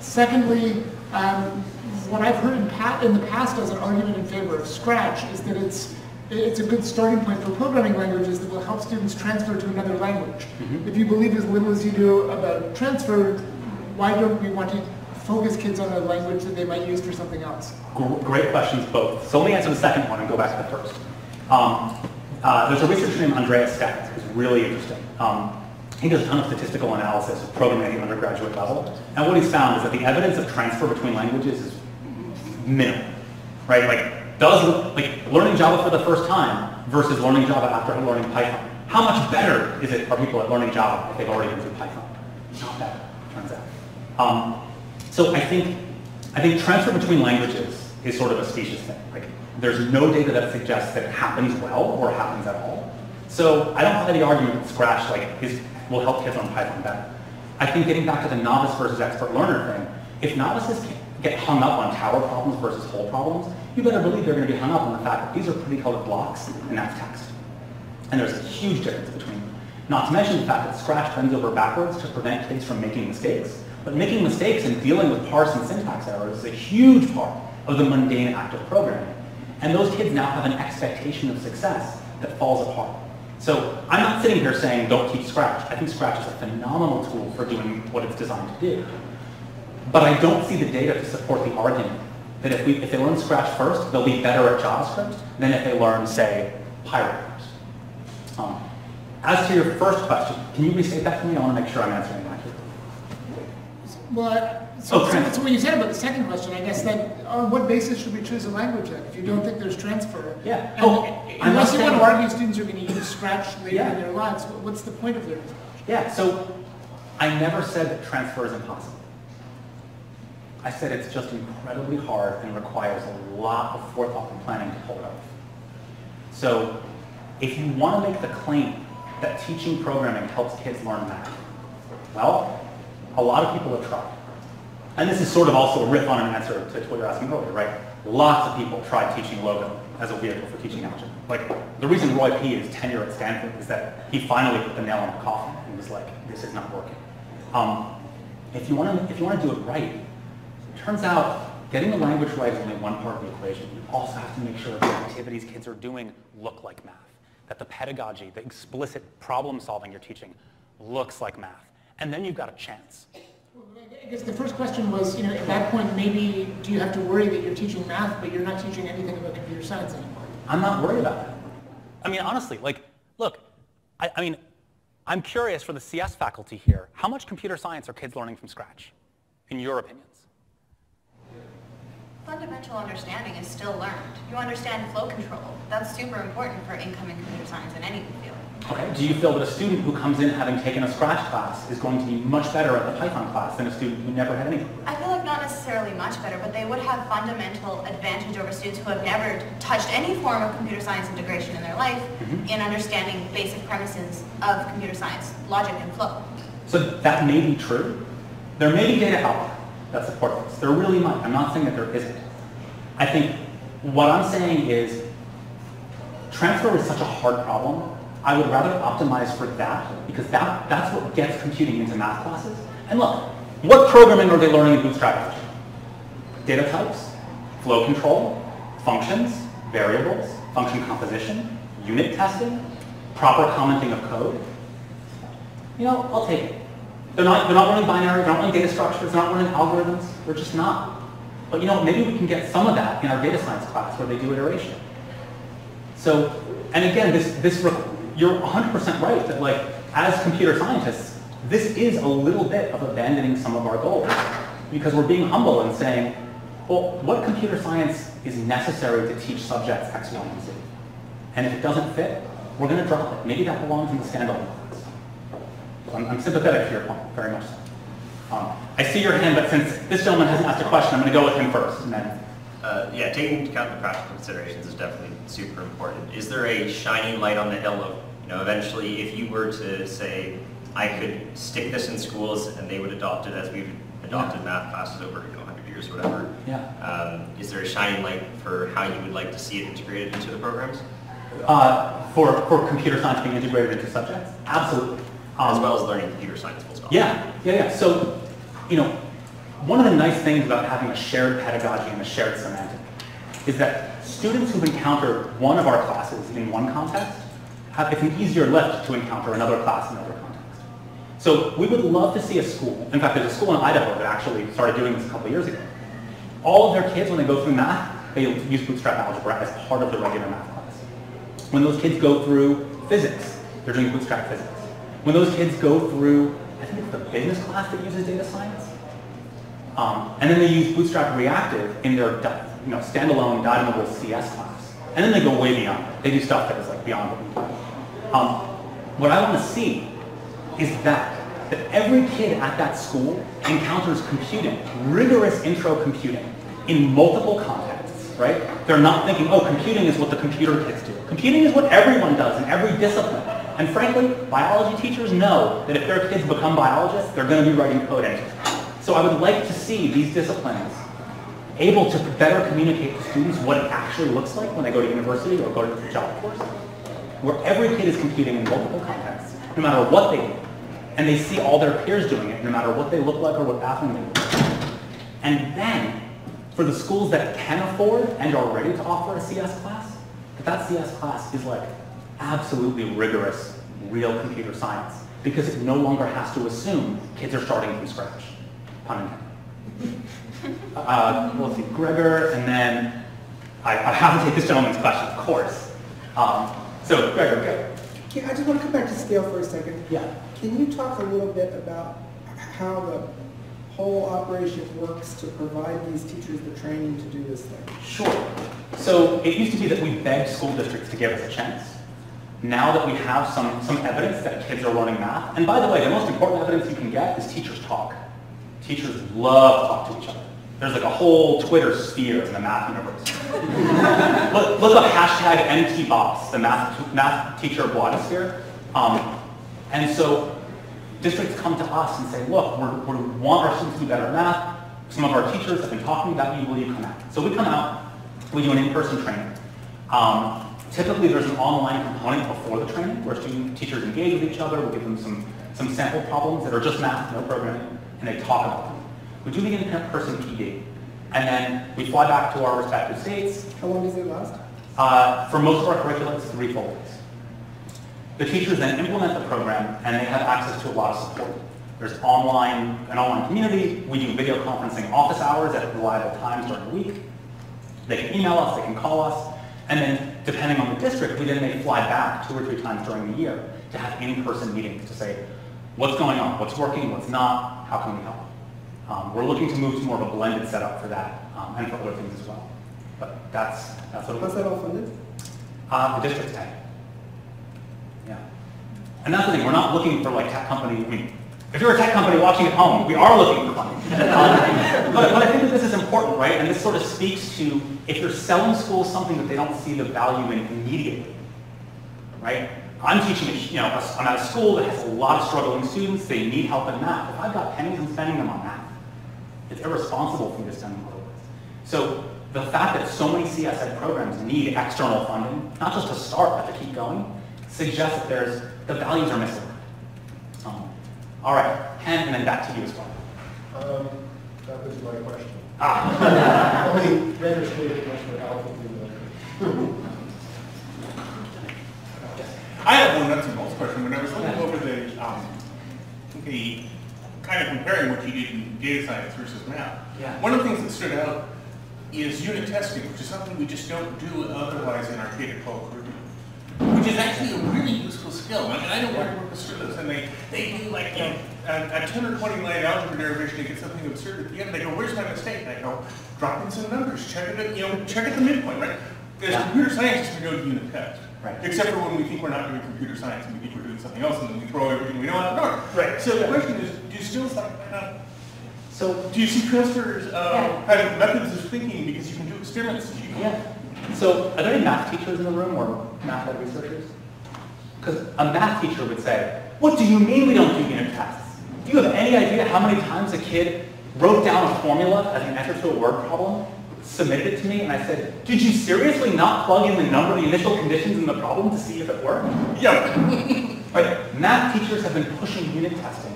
Speaker 2: Secondly, um, what I've heard in, in the past as an argument in favor of Scratch is that it's it's a good starting point for programming languages that will help students transfer to another language. If you believe as little as you do about transfer, why don't we want to focus kids on a language that they might use for something else?
Speaker 1: Great questions both. So let me answer the second one and go back to the first. Um, uh, there's a researcher named Andreas Stefik who's really interesting. Um, he does a ton of statistical analysis of programming at the undergraduate level. And what he's found is that the evidence of transfer between languages is minimal, right? Like, does like learning Java for the first time versus learning Java after learning Python? How much better is it for people at learning Java if they've already been through Python? Not better, turns out. Um, so I think I think transfer between languages is sort of a specious thing. Like there's no data that suggests that it happens well or happens at all. So I don't have any argument that Scratch like is will help kids learn Python better. I think getting back to the novice versus expert learner thing, if novices get hung up on tower problems versus whole problems, you better believe they're going to be hung up on the fact that these are pretty colored blocks and that's text. And there's a huge difference between them. Not to mention the fact that Scratch bends over backwards to prevent kids from making mistakes. But making mistakes and dealing with parse and syntax errors is a huge part of the mundane act of programming. And those kids now have an expectation of success that falls apart. So I'm not sitting here saying don't teach Scratch. I think Scratch is a phenomenal tool for doing what it's designed to do. But I don't see the data to support the argument that if, we, if they learn Scratch first, they'll be better at JavaScript than if they learn, say, first. Um, as to your first question, can you restate that for me? I want to make sure I'm answering accurately.
Speaker 2: Well, so,
Speaker 1: Oh,
Speaker 2: so, so what you said about the second question, I guess that on what basis should we choose a language then? If you don't think there's transfer,
Speaker 1: Yeah.
Speaker 2: and
Speaker 1: Oh,
Speaker 2: unless you want to argue students are going to use Scratch later
Speaker 1: Yeah.
Speaker 2: in their lives, what's the point of learning Scratch?
Speaker 1: Yeah, so I never said that transfer is impossible. I said it's just incredibly hard and requires a lot of forethought and planning to pull it off. So if you want to make the claim that teaching programming helps kids learn math, well, a lot of people have tried. And this is sort of also a riff on an answer to what you're asking earlier, right? Lots of people tried teaching Logo as a vehicle for teaching algebra. Like, the reason Roy Pea is tenure at Stanford is that he finally put the nail in the coffin and was like, this is not working. Um, if you want to, if you want to do it right, turns out getting the language right is only one part of the equation. You also have to make sure that the activities kids are doing look like math, that the pedagogy, the explicit problem solving you're teaching looks like math. And then you've got a chance.
Speaker 2: I guess the first question was, you know, at that point, maybe do you have to worry that you're teaching math, but you're not teaching anything about computer science anymore?
Speaker 1: I'm not worried about that. I mean, honestly, like, look, I, I mean, I'm curious for the CS faculty here, how much computer science are kids learning from Scratch, in your opinions?
Speaker 6: Fundamental understanding is still learned. You understand flow control. That's super important for incoming computer science in any field.
Speaker 1: Okay, do you feel that a student who comes in having taken a Scratch class is going to be much better at the Python class than a student who never had any?
Speaker 6: I feel like not necessarily much better, but they would have fundamental advantage over students who have never touched any form of computer science integration in their life mm-hmm. in understanding basic premises of computer science, logic and flow.
Speaker 1: So that may be true. There may be data out there that support this. There really might. I'm not saying that there isn't. I think what I'm saying is transfer is such a hard problem. I would rather optimize for that because that, that's what gets computing into math classes. And look, what programming are they learning in Bootstrap Data types, flow control, functions, variables, function composition, unit testing, proper commenting of code. You know, I'll take it. They're not, they're not learning binary, they're not learning data structures, they're not learning algorithms. They're just not. But you know, maybe we can get some of that in our data science class where they do iteration. So, and again, this, this, you're 100% right that like, as computer scientists, this is a little bit of abandoning some of our goals because we're being humble and saying, well, what computer science is necessary to teach subjects X, Y, and Z? And if it doesn't fit, we're going to drop it. Maybe that belongs in the standalone I'm, I'm sympathetic to your point, very much so. Um, I see your hand, but since this gentleman hasn't asked a question, I'm going to go with him first, and then
Speaker 7: Uh, yeah, taking into account the practical considerations is definitely super important. Is there a shining light on the hill of, you know, eventually if you were to say, I could stick this in schools and they would adopt it as we've adopted math classes over, you know, 100 years or whatever?
Speaker 1: Yeah.
Speaker 7: Um, is there a shining light for how you would like to see it integrated into the programs?
Speaker 1: Uh, for, for computer science being integrated into subjects? Absolutely.
Speaker 7: As well as learning computer science full stop?
Speaker 1: Yeah, yeah, yeah. So, you know, one of the nice things about having a shared pedagogy and a shared semantic is that students who've encountered one of our classes in one context have it's an easier lift to encounter another class in another context. So we would love to see a school, in fact, there's a school in Idaho that actually started doing this a couple years ago. All of their kids, when they go through math, they use Bootstrap Algebra as part of the regular math class. When those kids go through physics, they're doing Bootstrap Physics. When those kids go through, I think it's the business class that uses data science, um, and then they use Bootstrap Reactive in their you know, standalone Dynamo CS class. And then they go way beyond. They do stuff that is like beyond what we do. Um, what I want to see is that, that every kid at that school encounters computing, rigorous intro computing, in multiple contexts, right? They're not thinking, oh, computing is what the computer kids do. Computing is what everyone does in every discipline. And frankly, biology teachers know that if their kids become biologists, they're going to be writing code. So I would like to see these disciplines able to better communicate to students what it actually looks like when they go to university or go to the job force, where every kid is computing in multiple contexts, no matter what they do. And they see all their peers doing it, no matter what they look like or what bathroom they to. And then, for the schools that can afford and are ready to offer a CS class, that CS class is like absolutely rigorous, real computer science, because it no longer has to assume kids are starting from scratch. Pun intended. Uh, let's see, Gregor, and then I, I have to take this gentleman's question, of course. Um, so, Gregor, go.
Speaker 5: Can, I just want to come back to scale for a second.
Speaker 1: Yeah.
Speaker 5: Can you talk a little bit about how the whole operation works to provide these teachers the training to do this thing?
Speaker 1: Sure. So it used to be that we begged school districts to give us a chance. Now that we have some, some evidence that kids are learning math, and by the way, the most important evidence you can get is teachers talk. Teachers love to talk to each other. There's like a whole Twitter sphere in the math universe. look, look up hashtag MTBoS, the math, math teacher blogosphere. Um, and so districts come to us and say, look, we want our students to do better at math. Some of our teachers have been talking about you. Will you come out? So we come out. We do an in-person training. Um, typically, there's an online component before the training where student teachers engage with each other. We give them some, some sample problems that are just math, no programming, and they talk about them. We do the in-person PD, and then we fly back to our respective states.
Speaker 5: How long does it last?
Speaker 1: Uh, for most of our curricula, it's three full days. The teachers then implement the program, and they have access to a lot of support. There's online, an online community. We do video conferencing office hours at reliable times during the week. They can email us, they can call us, and then depending on the district, we then may fly back two or three times during the year to have in-person meetings to say, what's going on, what's working, what's not, how can we help? Um, we're looking to move to more of a blended setup for that um, and for other things as well. But that's, that's what it looks
Speaker 5: that all funded?
Speaker 1: uh, the district's pay. Yeah. And that's the thing, we're not looking for like tech company, I mean, if you're a tech company watching at home, we are looking for funding. Um, but, but I think that this is important, right? And this sort of speaks to if you're selling schools something that they don't see the value in immediately, right? I'm teaching, you know, I'm at a school that has a lot of struggling students, they need help in math. If I've got pennies, I'm spending them on math. It's irresponsible for me to spend them otherwise. So the fact that so many CS Ed programs need external funding, not just to start, but to keep going, suggests that there's, the values are missing. All right, Ken, and then back to you as well.
Speaker 8: Um, that was my question.
Speaker 1: Ah.
Speaker 8: How many registered much for alpha do
Speaker 3: I have one nuts and bolts question. When I was looking over the, um, the kind of comparing what you did in data science versus math,
Speaker 1: Yeah.
Speaker 3: one of the things that stood out is unit testing, which is something we just don't do otherwise in our K-12 curriculum, which is actually a really useful skill. I mean, I know I work with students, and they, they do like you know, a, a 10 or 20 line algebra derivation to get something absurd at the end. They go, where's my mistake? And I go, drop in some numbers, check it at, you know, check at the midpoint, right? As
Speaker 1: Yeah.
Speaker 3: computer scientists, we to unit test.
Speaker 1: Right.
Speaker 3: Except for when we think we're not doing computer science and we think we're doing something else, and then we throw everything we know out the door.
Speaker 1: Right.
Speaker 3: So the question is, do skills like that, uh,
Speaker 1: So,
Speaker 3: do you see transfers of
Speaker 1: Yeah.
Speaker 3: kind of methods of thinking because you can do experiments?
Speaker 1: Yeah. So are there any math teachers in the room or math ed researchers? Because a math teacher would say, what do you mean we don't do unit tests? Do you have any idea how many times a kid wrote down a formula as an answer to a word problem, submitted it to me, and I said, did you seriously not plug in the number, the initial conditions in the problem to see if it worked?
Speaker 3: Yeah.
Speaker 1: Right? Math teachers have been pushing unit testing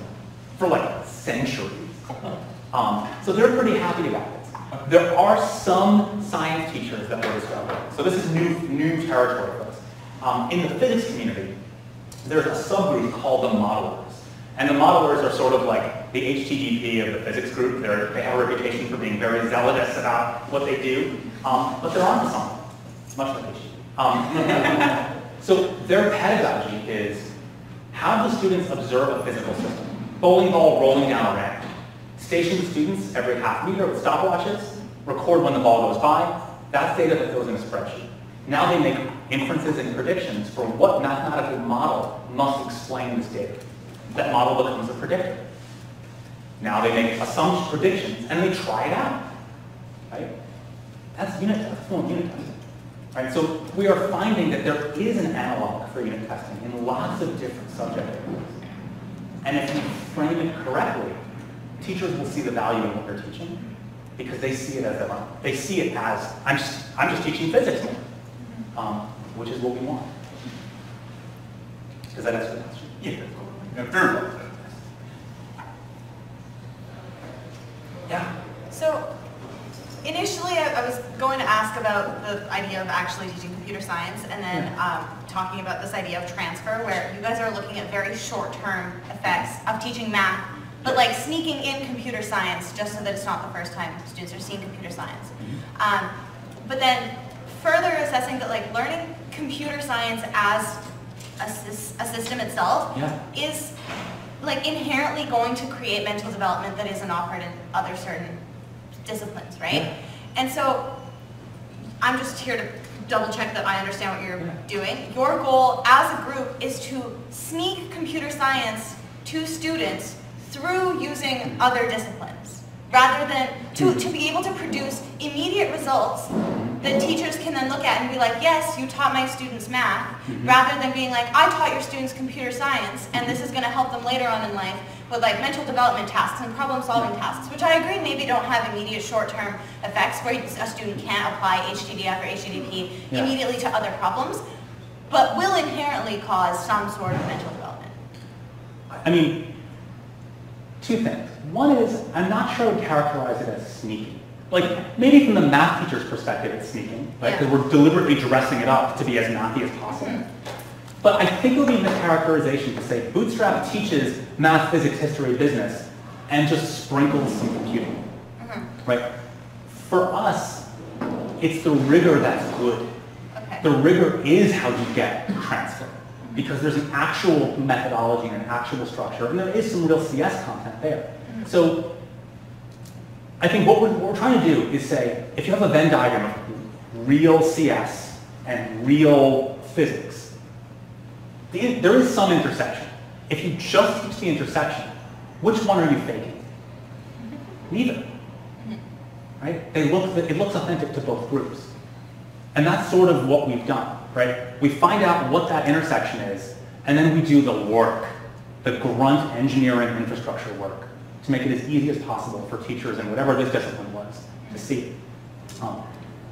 Speaker 1: for like centuries. Um, so they're pretty happy about it. There are some science teachers that are struggling. So this is new, new territory. Um, in the physics community, there's a subgroup called the modelers. And the modelers are sort of like the HTDP of the physics group. They're, they have a reputation for being very zealous about what they do. Um, but they're onto something, much like HTDP. Um, so their pedagogy is have the students observe a physical system. Bowling ball rolling down a ramp. Station the students every half meter with stopwatches, record when the ball goes by. That's data that goes in a spreadsheet. Now they make inferences and predictions for what mathematical model must explain this data. That model becomes a predictor. Now they make assumptions, predictions, and they try it out. Right? That's unit that's full unit testing. Right? So we are finding that there is an analog for unit testing in lots of different subject areas. And if you frame it correctly, teachers will see the value in what they're teaching because they see it as their own. They see it as, I'm just, I'm just teaching physics um, which is what we want. Does that answer the question?
Speaker 3: Yeah, yeah, very well.
Speaker 1: Yeah.
Speaker 6: So initially, I, I was going to ask about the idea of actually teaching computer science, and then um, talking about this idea of transfer, where you guys are looking at very short-term effects of teaching math, but like sneaking in computer science just so that it's not the first time students are seeing computer science. Um, but then further assessing that like learning computer science as a, a system itself
Speaker 1: Yeah.
Speaker 6: is like inherently going to create mental development that isn't offered in other certain disciplines, right?
Speaker 1: Yeah.
Speaker 6: And so I'm just here to double check that I understand what you're
Speaker 1: Yeah.
Speaker 6: doing. Your goal as a group is to sneak computer science to students through using other disciplines, rather than to, mm-hmm. to be able to produce immediate results that teachers can then look at and be like, yes, you taught my students math, mm-hmm. rather than being like, I taught your students computer science, and this is going to help them later on in life with like mental development tasks and problem solving tasks, which I agree maybe don't have immediate short-term effects where a student can't apply HTDF or HTDP
Speaker 1: Yeah.
Speaker 6: immediately to other problems, but will inherently cause some sort of mental development.
Speaker 1: I mean, two things. One is, I'm not sure I would characterize it as sneaky. Like, maybe from the math teacher's perspective, it's sneaking, right?
Speaker 6: Yeah.
Speaker 1: Because we're deliberately dressing it up to be as mathy as possible. Mm-hmm. But I think it would be mischaracterization to say Bootstrap teaches math, physics, history, business, and just sprinkles some computing, mm-hmm. right? For us, it's the rigor that's good.
Speaker 6: Okay.
Speaker 1: The rigor is how you get transfer because there's an actual methodology and an actual structure, and there is some real CS content there. Mm-hmm. So I think what we're, what we're trying to do is say, if you have a Venn diagram of real CS and real physics, The, there is some intersection. If you just teach the intersection, which one are you faking? Neither. Mm-hmm. Right? They look, it looks authentic to both groups. And that's sort of what we've done, right? We find out what that intersection is, and then we do the work, the grunt engineering infrastructure work, to make it as easy as possible for teachers in whatever this discipline was to see. Um,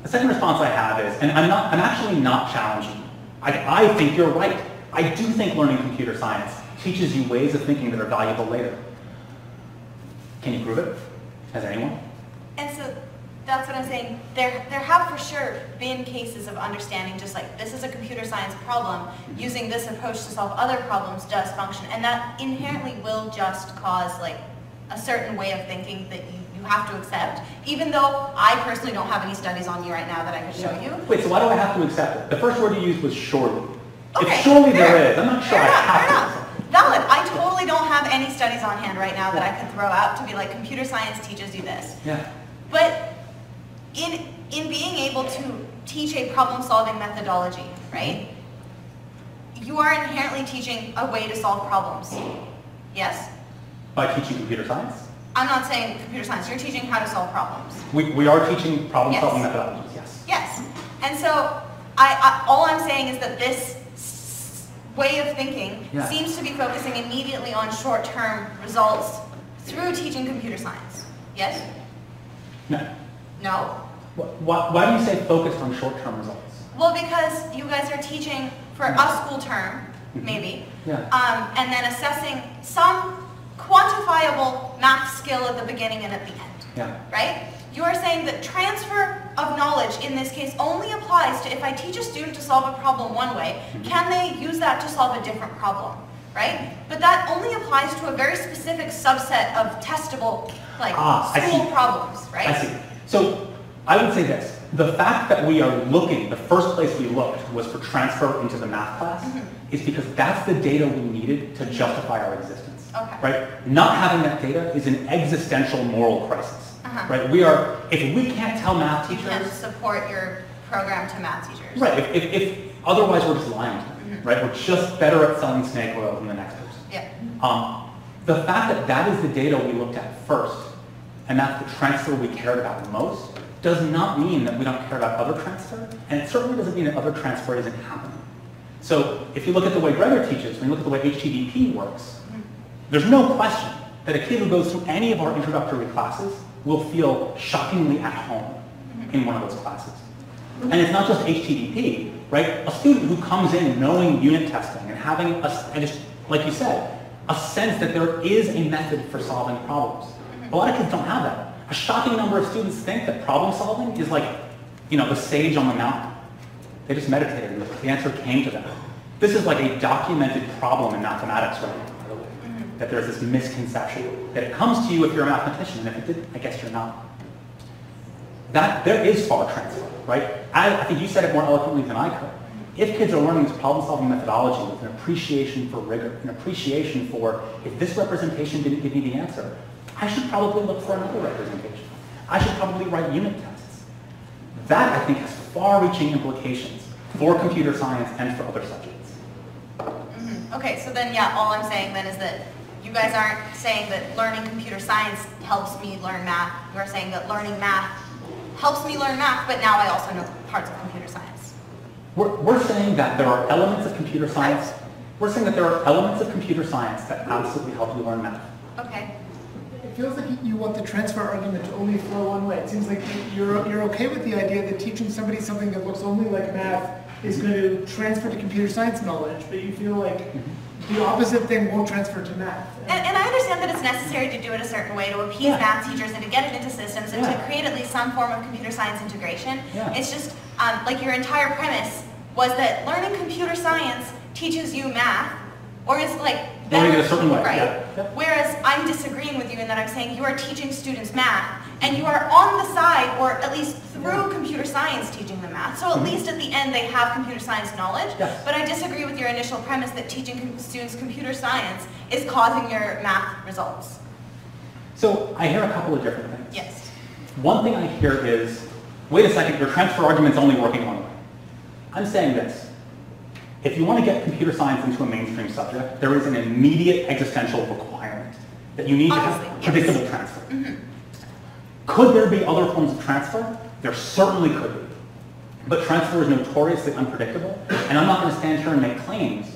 Speaker 1: the second response I have is, and I'm not, I'm actually not challenging. I, I think you're right. I do think learning computer science teaches you ways of thinking that are valuable later. Can you prove it? Has anyone?
Speaker 6: And so that's what I'm saying. There, there have for sure been cases of understanding just like this is a computer science problem. Using this approach to solve other problems does function. And that inherently will just cause like a certain way of thinking that you, you have to accept. Even though I personally don't have any studies on you right now that I could show you.
Speaker 1: Wait, so why do I have to accept it? The first word you used was surely.
Speaker 6: Okay,
Speaker 1: if surely
Speaker 6: fair.
Speaker 1: there is, I'm not sure
Speaker 6: Fair
Speaker 1: I
Speaker 6: enough,
Speaker 1: have
Speaker 6: fair
Speaker 1: to.
Speaker 6: enough. Valid. I totally don't have any studies on hand right now that I could throw out to be like computer science teaches you this.
Speaker 1: Yeah.
Speaker 6: But in, in being able to teach a problem-solving methodology, right, you are inherently teaching a way to solve problems. Yes?
Speaker 1: By teaching computer science?
Speaker 6: I'm not saying computer science. You're teaching how to solve problems.
Speaker 1: We, we are teaching problem-solving
Speaker 6: Yes.
Speaker 1: methodologies, yes.
Speaker 6: Yes. And so I, I, all I'm saying is that this way of thinking
Speaker 1: Yeah.
Speaker 6: seems to be focusing immediately on short-term results through teaching computer science. Yes?
Speaker 1: No.
Speaker 6: No?
Speaker 1: Why, why do you say focused on short-term results?
Speaker 6: Well, because you guys are teaching for a school term, maybe,
Speaker 1: Yeah.
Speaker 6: um, and then assessing some quantifiable math skill at the beginning and at the end,
Speaker 1: Yeah.
Speaker 6: right? You are saying that transfer of knowledge in this case only applies to if I teach a student to solve a problem one way,
Speaker 1: Mm-hmm.
Speaker 6: can they use that to solve a different problem, right? But that only applies to a very specific subset of testable, like,
Speaker 1: Ah,
Speaker 6: school problems, right?
Speaker 1: I see. So I would say this. The fact that we are looking, the first place we looked was for transfer into the math class,
Speaker 6: Mm-hmm.
Speaker 1: is because that's the data we needed to justify our existence.
Speaker 6: Okay.
Speaker 1: Right? Not having that data is an existential moral crisis.
Speaker 6: Uh-huh.
Speaker 1: Right? We are, if we can't tell math
Speaker 6: You can't support your program to math teachers.
Speaker 1: right, if, if, if otherwise we're just lying to them,
Speaker 6: Mm-hmm.
Speaker 1: right? We're just better at selling snake oil than the next person.
Speaker 6: Yeah.
Speaker 1: Um, the fact that that is the data we looked at first, and that's the transfer we cared about most, does not mean that we don't care about other transfer, and it certainly doesn't mean that other transfer isn't happening. So if you look at the way Gregor teaches, when you look at the way HTDP works, there's no question that a kid who goes through any of our introductory classes will feel shockingly at home in one of those classes. And it's not just HTDP, right? A student who comes in knowing unit testing and having, a, and just, like you said, a sense that there is a method for solving problems. A lot of kids don't have that. A shocking number of students think that problem solving is like, you know, the sage on the mountain. They just meditated and the answer came to them. This is like a documented problem in mathematics right now, by the way. That there's this misconception that it comes to you if you're a mathematician, and if it did, I guess you're not that there is far transfer, right? I, I think you said it more eloquently than I could. If kids are learning this problem-solving methodology with an appreciation for rigor, an appreciation for if this representation didn't give me the answer, I should probably look for another representation. I should probably write unit tests. That, I think, has far-reaching implications for computer science and for other subjects.
Speaker 6: Mhm. Okay, so then, yeah, all I'm saying then is that you guys aren't saying that learning computer science helps me learn math. You're saying that learning math helps me learn math, but now I also know parts of computer science.
Speaker 1: We're, we're saying that there are elements of computer science, we're saying that there are elements of computer science that absolutely help you learn math.
Speaker 6: Okay.
Speaker 2: It feels like you want the transfer argument to only flow one way. It seems like you're, you're okay with the idea that teaching somebody something that looks only like math is going to transfer to computer science knowledge, but you feel like the opposite thing won't transfer to math.
Speaker 6: And, and I understand that it's necessary to do it a certain way to appease
Speaker 1: Yeah.
Speaker 6: math teachers and to get it into systems and
Speaker 1: Yeah.
Speaker 6: to create at least some form of computer science integration.
Speaker 1: Yeah.
Speaker 6: It's just, um, like your entire premise was that learning computer science teaches you math, or is like better,
Speaker 1: a certain way,
Speaker 6: right?
Speaker 1: yeah. Yeah.
Speaker 6: Whereas I'm disagreeing with you in that I'm saying you are teaching students math, and you are on the side, or at least through computer science teaching them math. So at
Speaker 1: Mhm.
Speaker 6: least at the end they have computer science knowledge.
Speaker 1: Yes.
Speaker 6: But I disagree with your initial premise that teaching students computer science is causing your math results.
Speaker 1: So I hear a couple of different things.
Speaker 6: Yes.
Speaker 1: One thing I hear is, wait a second, your transfer argument's only working one way. I'm saying this. If you want to get computer science into a mainstream subject, there is an immediate existential requirement that you need to have
Speaker 6: Obviously, yes.
Speaker 1: predictable transfer. Mm-hmm. Could there be other forms of transfer? There certainly could be. But transfer is notoriously unpredictable, and I'm not going to stand here and make claims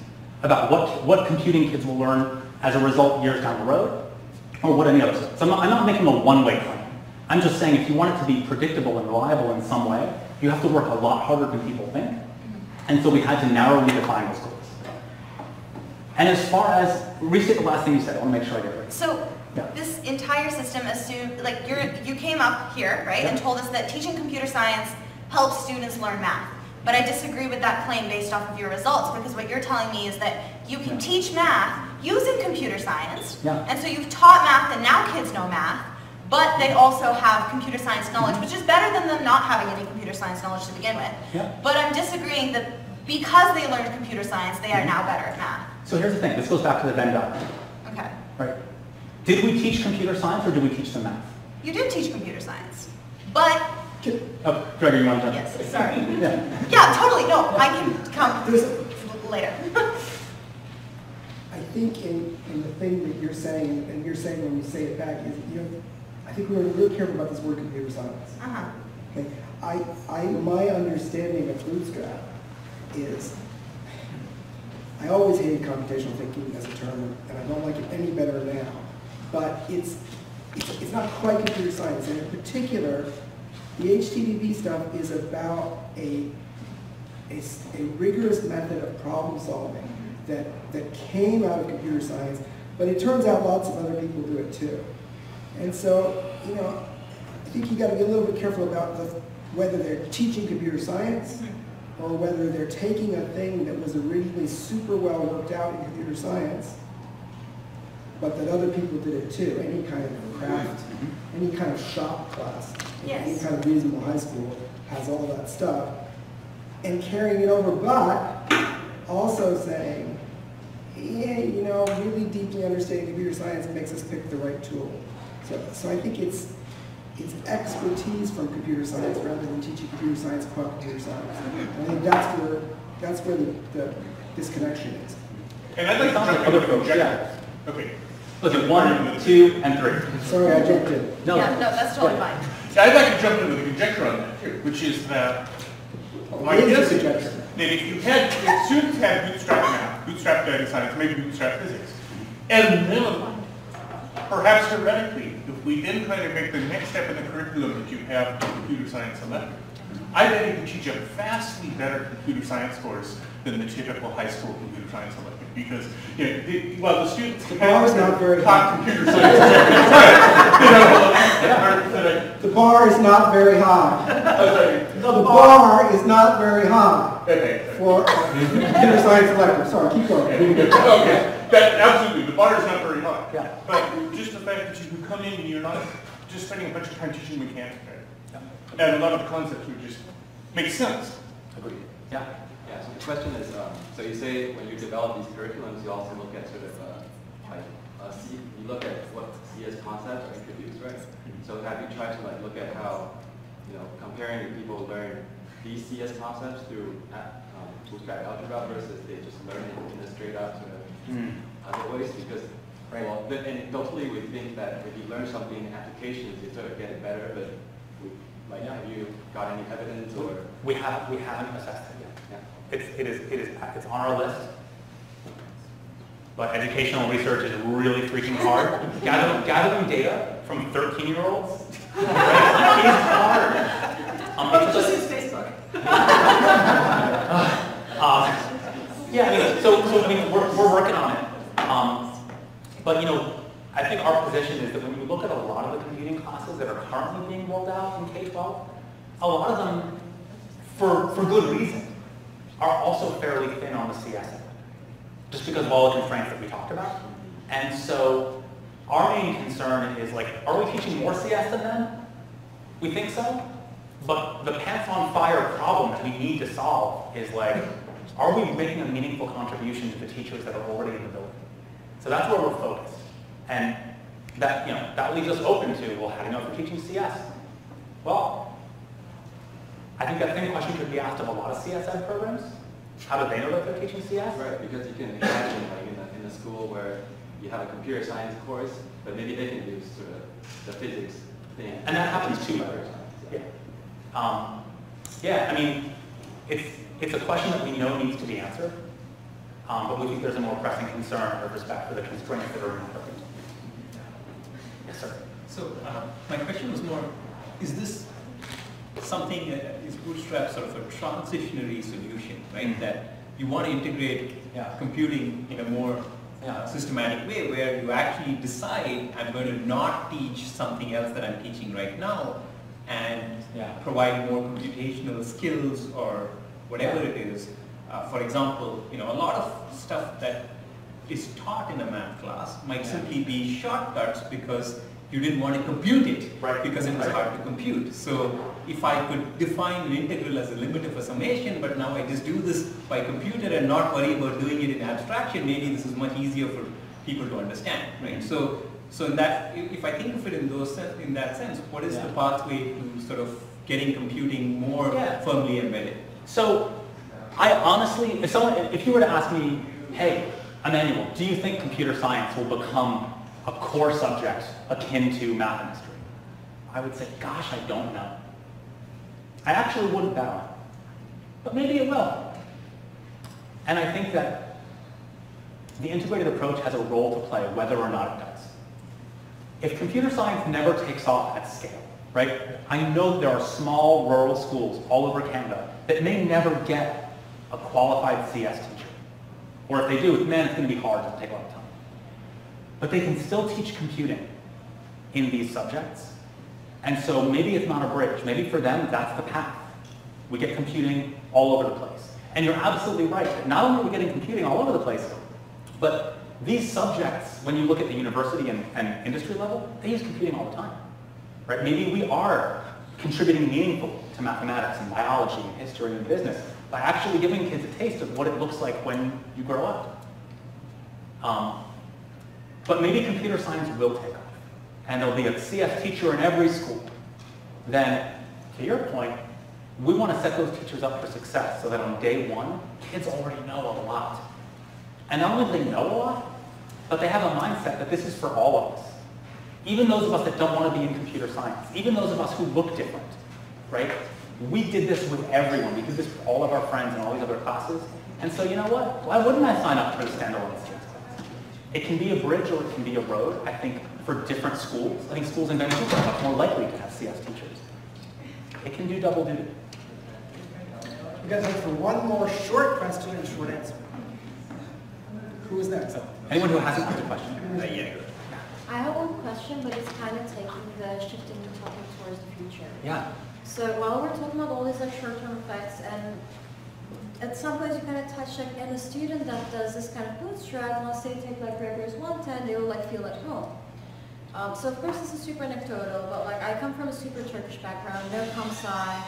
Speaker 1: about what, what computing kids will learn as a result years down the road, or what any other. So I'm not, I'm not making a one-way claim. I'm just saying if you want it to be predictable and reliable in some way, you have to work a lot harder than people think. And so we had to narrowly define those goals. And as far as, restate the last thing you said, I want to make sure I get it right.
Speaker 6: So
Speaker 1: Yeah.
Speaker 6: this entire system assumed, like you're, you came up here, right, and told us that teaching computer science helps students learn math. But I disagree with that claim based off of your results because what you're telling me is that you can teach math using computer science.
Speaker 1: Yeah.
Speaker 6: And so you've taught math and now kids know math, but they also have computer science knowledge, which is better than them not having any computer science knowledge to begin with.
Speaker 1: Yeah.
Speaker 6: But I'm disagreeing that because they learned computer science, they are now better at math.
Speaker 1: So here's the thing, this goes back to the Venn diagram,
Speaker 6: Okay.
Speaker 1: right? Did we teach computer science or did we teach them math?
Speaker 6: You did teach computer science, but
Speaker 1: Oh, Gregor, you want to jump in?
Speaker 6: Yes, sorry.
Speaker 1: Yeah.
Speaker 6: Yeah, totally, no, I can come
Speaker 5: There's,
Speaker 6: later.
Speaker 5: I think in, in the thing that you're saying, and you're saying when you say it back, is, you know, I think we were really careful about this word computer science.
Speaker 6: Uh-huh.
Speaker 5: Okay, I, I, my understanding of Bootstrap is, I always hated computational thinking as a term, and I don't like it any better now. But it's, it's, it's not quite computer science, and in particular, the HTDP stuff is about a, a, a rigorous method of problem solving that, that came out of computer science, but it turns out lots of other people do it too. And so, you know, I think you got to be a little bit careful about the, whether they're teaching computer science or whether they're taking a thing that was originally super well worked out in computer science, but that other people did it too. Any kind of craft, mm-hmm. any kind of shop class, any kind of reasonable high school has all that stuff, and carrying it over, but also saying, yeah, you know, really deeply understanding computer science makes us pick the right tool. So, so I think it's, it's expertise from computer science rather than teaching computer science about computer science. And I think that's where, that's where the, the disconnection is.
Speaker 3: And I'd like to jump
Speaker 1: Other
Speaker 3: into
Speaker 1: folks,
Speaker 3: conjecture. Okay.
Speaker 1: Look at one, two, and three.
Speaker 5: Sorry, I jumped in.
Speaker 1: No.
Speaker 6: Yeah, no, that's totally fine.
Speaker 3: I'd like to jump in with a conjecture on that too, which is that oh, my
Speaker 5: It is a
Speaker 3: guess is that if you had, if students had bootstrap math, bootstrap data science, maybe bootstrap physics, and then perhaps theoretically, if we then kind of make the next step in the curriculum that you have to computer science elective, I bet you could teach a vastly better computer science course than the typical high school computer science elective. Because, you know, the, well, the students
Speaker 5: The bar is not very
Speaker 3: high. computer science. Right. You know, or- or-
Speaker 5: The bar is not very high. The bar is not very high for computer science elective. Sorry, keep going.
Speaker 3: Okay, that, absolutely, the bar is not very high.
Speaker 1: Yeah.
Speaker 3: But just the fact that you can come in and you're not just spending a bunch of time teaching mechanics, and a lot of the concepts would just make sense.
Speaker 1: Agreed. Yeah.
Speaker 8: Yeah, so the question is, um, so you say when you develop these curriculums, you also look at sort of, uh, like, uh, C, you look at what CS concepts are introduced, right? So have you tried to like look at how, you know, comparing people learn these CS concepts through um, bootstrap algebra versus they just learn it in a straight up sort of
Speaker 1: Mm.
Speaker 8: other ways? Because,
Speaker 1: Right.
Speaker 8: well, but- and totally we think that if you learn something in applications, you sort of get it better, but we- like,
Speaker 1: Yeah.
Speaker 8: have you got any evidence or?
Speaker 1: We have, we haven't assessed it yet.
Speaker 8: Yeah.
Speaker 1: It's, it is, it is, it's on our list. But educational research is really freaking hard. Gathering, gathering data from 13-year-olds is hard. Um, it's just-
Speaker 6: Facebook.
Speaker 1: Um, yeah, I mean, so, so I mean, we're, we're working on it. But you know, I think our position is that when you look at a lot of the computing classes that are currently being rolled out in K-12, a lot of them, for, for good reason, are also fairly thin on the CS end, just because of all the constraints that we talked about. And so our main concern is like, are we teaching more CS than them? We think so, but the pants on fire problem that we need to solve is like, are we making a meaningful contribution to the teachers that are already in the building? So that's where we're focused. And that, you know, that leaves us open to, well, how do you know if you're teaching CS? Well, I think that same question could be asked of a lot of CS programs. How do they know that they're teaching CS?
Speaker 8: Right, because you can imagine like in a, in a school where you have a computer science course, but maybe they can use sort of the physics thing.
Speaker 1: And that happens too.
Speaker 8: science.
Speaker 1: Yeah. Um, yeah, I mean, it's, it's a question that we know needs to be answered, um, but we think there's a more pressing concern with respect to the constraints that are in place. Yes, sir.
Speaker 9: So uh, my question was more, is this something, uh, is Bootstrap sort of a transitionary solution, right? That you want to integrate
Speaker 1: Yeah.
Speaker 9: computing in a more
Speaker 1: Yeah.
Speaker 9: uh, systematic way where you actually decide, I'm going to not teach something else that I'm teaching right now and
Speaker 1: Yeah.
Speaker 9: provide more computational skills or whatever
Speaker 1: Yeah.
Speaker 9: it is. Uh, for example, you know, a lot of stuff that is taught in a math class might
Speaker 1: Yeah.
Speaker 9: simply be shortcuts because you didn't want to compute it
Speaker 1: Right.
Speaker 9: because it was
Speaker 1: Right.
Speaker 9: hard to compute. So if I could define an integral as a limit of a summation, but now I just do this by computer and not worry about doing it in abstraction, maybe this is much easier for people to understand, right? So, so in that, if I think of it in those in that sense, what is the pathway to sort of getting computing more
Speaker 1: Yeah.
Speaker 9: firmly embedded?
Speaker 1: So, I honestly, if someone, if you were to ask me, hey, Emmanuel, do you think computer science will become a core subject akin to math and history? I would say, gosh, I don't know. I actually wouldn't bet. But maybe it will. And I think that the integrated approach has a role to play whether or not it does. If computer science never takes off at scale, right? I know there are small rural schools all over Canada that may never get a qualified CS teacher. Or if they do, man, it's going to be hard, it'll take a lot of time. But they can still teach computing in these subjects. And so maybe it's not a bridge. Maybe for them, that's the path. We get computing all over the place. And you're absolutely right. that Not only are we getting computing all over the place, but these subjects, when you look at the university and, and industry level, they use computing all the time. Right? Maybe we are contributing meaningfully to mathematics and biology and history and business by actually giving kids a taste of what it looks like when you grow up. Um, but maybe computer science will take off, and there'll be a CS teacher in every school. Then, to your point, we want to set those teachers up for success so that on day one, kids already know a lot. And not only do they know a lot, but they have a mindset that this is for all of us. Even those of us that don't want to be in computer science, even those of us who look different, right? We did this with everyone. We did this with all of our friends in all these other classes. And so you know what? Why wouldn't I sign up for the standalone CS class? It can be a bridge or it can be a road, I think, for different schools. I think schools in Vancouver are much more likely to have CS teachers. It can do double duty.
Speaker 5: We got time for one more short question and short answer. Who is next?
Speaker 1: Anyone who hasn't asked a question?
Speaker 7: Uh, yeah.
Speaker 4: I have one question, but it's kind of taking the shifting the topic towards the future.
Speaker 1: Yeah.
Speaker 4: So while we're talking about all these like short-term effects, and at some point you kind of touch like, and a student that does this kind of bootstrap, let's say take like Gregor's 110, they will like feel at home. Um, so of course this is super anecdotal, but like I come from a super Turkish background, no ComSci.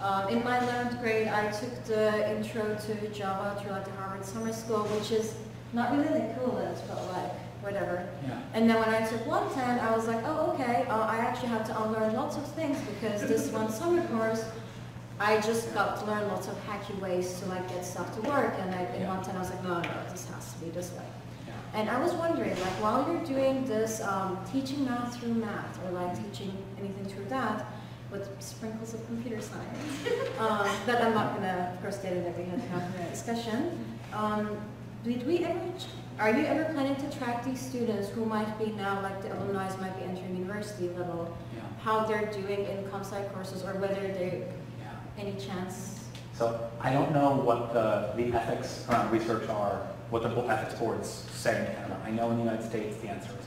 Speaker 4: Um, in my 11th grade, I took the intro to Java through like the Harvard Summer School, which is not really the equivalent, but like whatever.
Speaker 1: Yeah.
Speaker 4: And then when I took 110, I was like, oh, okay, uh, I actually have to unlearn lots of things because this one summer course, I just got to learn lots of hacky ways to like get stuff to work. And I, in
Speaker 1: Yeah.
Speaker 4: 110, I was like, no, no, this has to be this way.
Speaker 1: Yeah.
Speaker 4: And I was wondering, like, while you're doing this, um, teaching math through math, or like teaching anything through that, with sprinkles of computer science, um, that I'm not gonna, of course, get into, we had to have a discussion. Um, did we ever, are you ever planning to track these students who might be now, like the alumni might be entering university level,
Speaker 1: Yeah.
Speaker 4: how they're doing in ComSci courses, or whether they,
Speaker 1: Yeah.
Speaker 4: any chance?
Speaker 1: So I don't know what the, the ethics around research are, what the ethics boards say in Canada. I know in the United States the answer is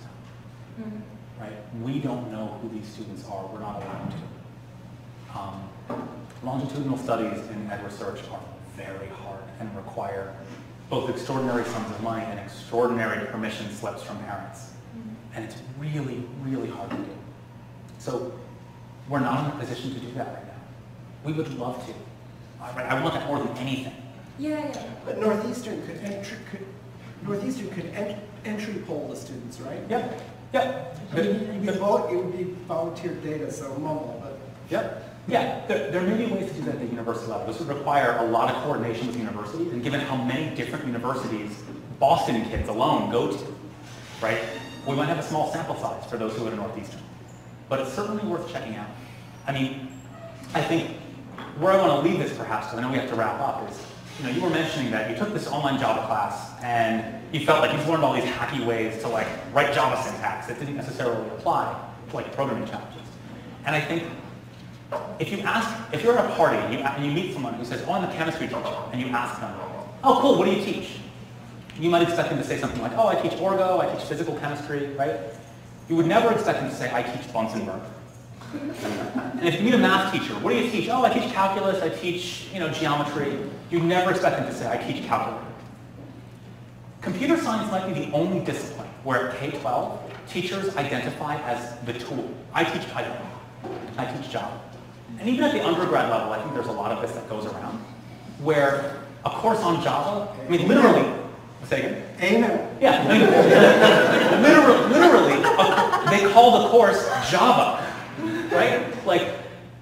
Speaker 1: no,
Speaker 4: Mhm.
Speaker 1: right? We don't know who these students are. We're not allowed to. Um, longitudinal studies in ed research are very hard and require both extraordinary sums of money and extraordinary permission slips from parents. Mm-hmm. And it's really, really hard to do. So we're not in a position to do that right now. We would love to. I, I want that more than anything.
Speaker 4: Yeah, yeah.
Speaker 5: But Northeastern could entry, could, Northeastern could en- entry poll the students, right?
Speaker 1: Yeah, yeah.
Speaker 5: I mean, it'd be it would be volunteer data, so mumble, but
Speaker 1: Yep. Yeah, there, there may be ways to do that at the university level. This would require a lot of coordination with universities, and given how many different universities Boston kids alone go to, right, we might have a small sample size for those who live in Northeastern. But it's certainly worth checking out. I mean, I think where I want to leave this perhaps, because I know we have to wrap up, is, you know, you were mentioning that you took this online Java class and you felt like you've learned all these hacky ways to like write Java syntax that didn't necessarily apply to like programming challenges. And I think if you ask, if you're at a party and you, and you meet someone who says, oh, I'm a chemistry teacher, and you ask them, oh, cool, what do you teach? You might expect them to say something like, oh, I teach orgo, I teach physical chemistry, right? You would never expect them to say, I teach Bunsen burner. and if you meet a math teacher, what do you teach? Oh, I teach calculus, I teach, you know, geometry. You'd never expect them to say, I teach calculus. Computer science might be the only discipline where at K-12, teachers identify as the tool. I teach Python. I teach Java. And even at the undergrad level, I think there's a lot of this that goes around, where a course on Java, I mean, literally, say again?
Speaker 5: Amen.
Speaker 1: Yeah, literally, literally a, they call the course Java, right? Like,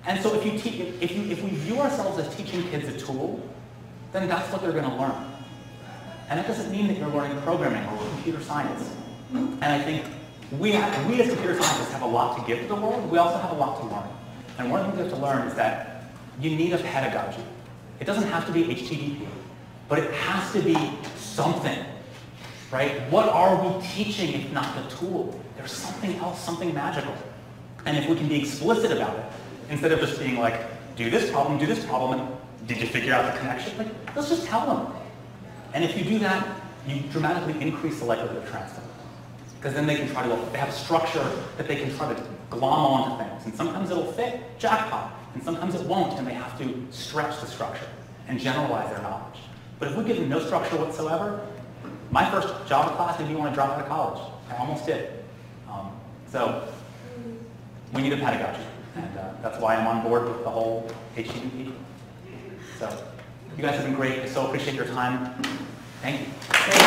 Speaker 1: and so if you teach, if you if we view ourselves as teaching kids a tool, then that's what they're going to learn. And that doesn't mean that you're learning programming or computer science. And I think we have, we as computer scientists have a lot to give to the world. We also have a lot to learn. And one thing we have to learn is that you need a pedagogy. It doesn't have to be HTDP, but it has to be something, right? What are we teaching if not the tool? There's something else, something magical. And if we can be explicit about it, instead of just being like, do this problem, do this problem, and did you figure out the connection? Like, let's just tell them. And if you do that, you dramatically increase the likelihood of transfer. Because then they can try to, they have a structure that they can try to glom onto things. And sometimes it'll fit, jackpot. And sometimes it won't, and they have to stretch the structure and generalize their knowledge. But if we give them no structure whatsoever, my first Java class made me want to drop out of college. I almost did. Um, so we need a pedagogy. And uh, that's why I'm on board with the whole HTDP. So you guys have been great. I so appreciate your time. Thank you.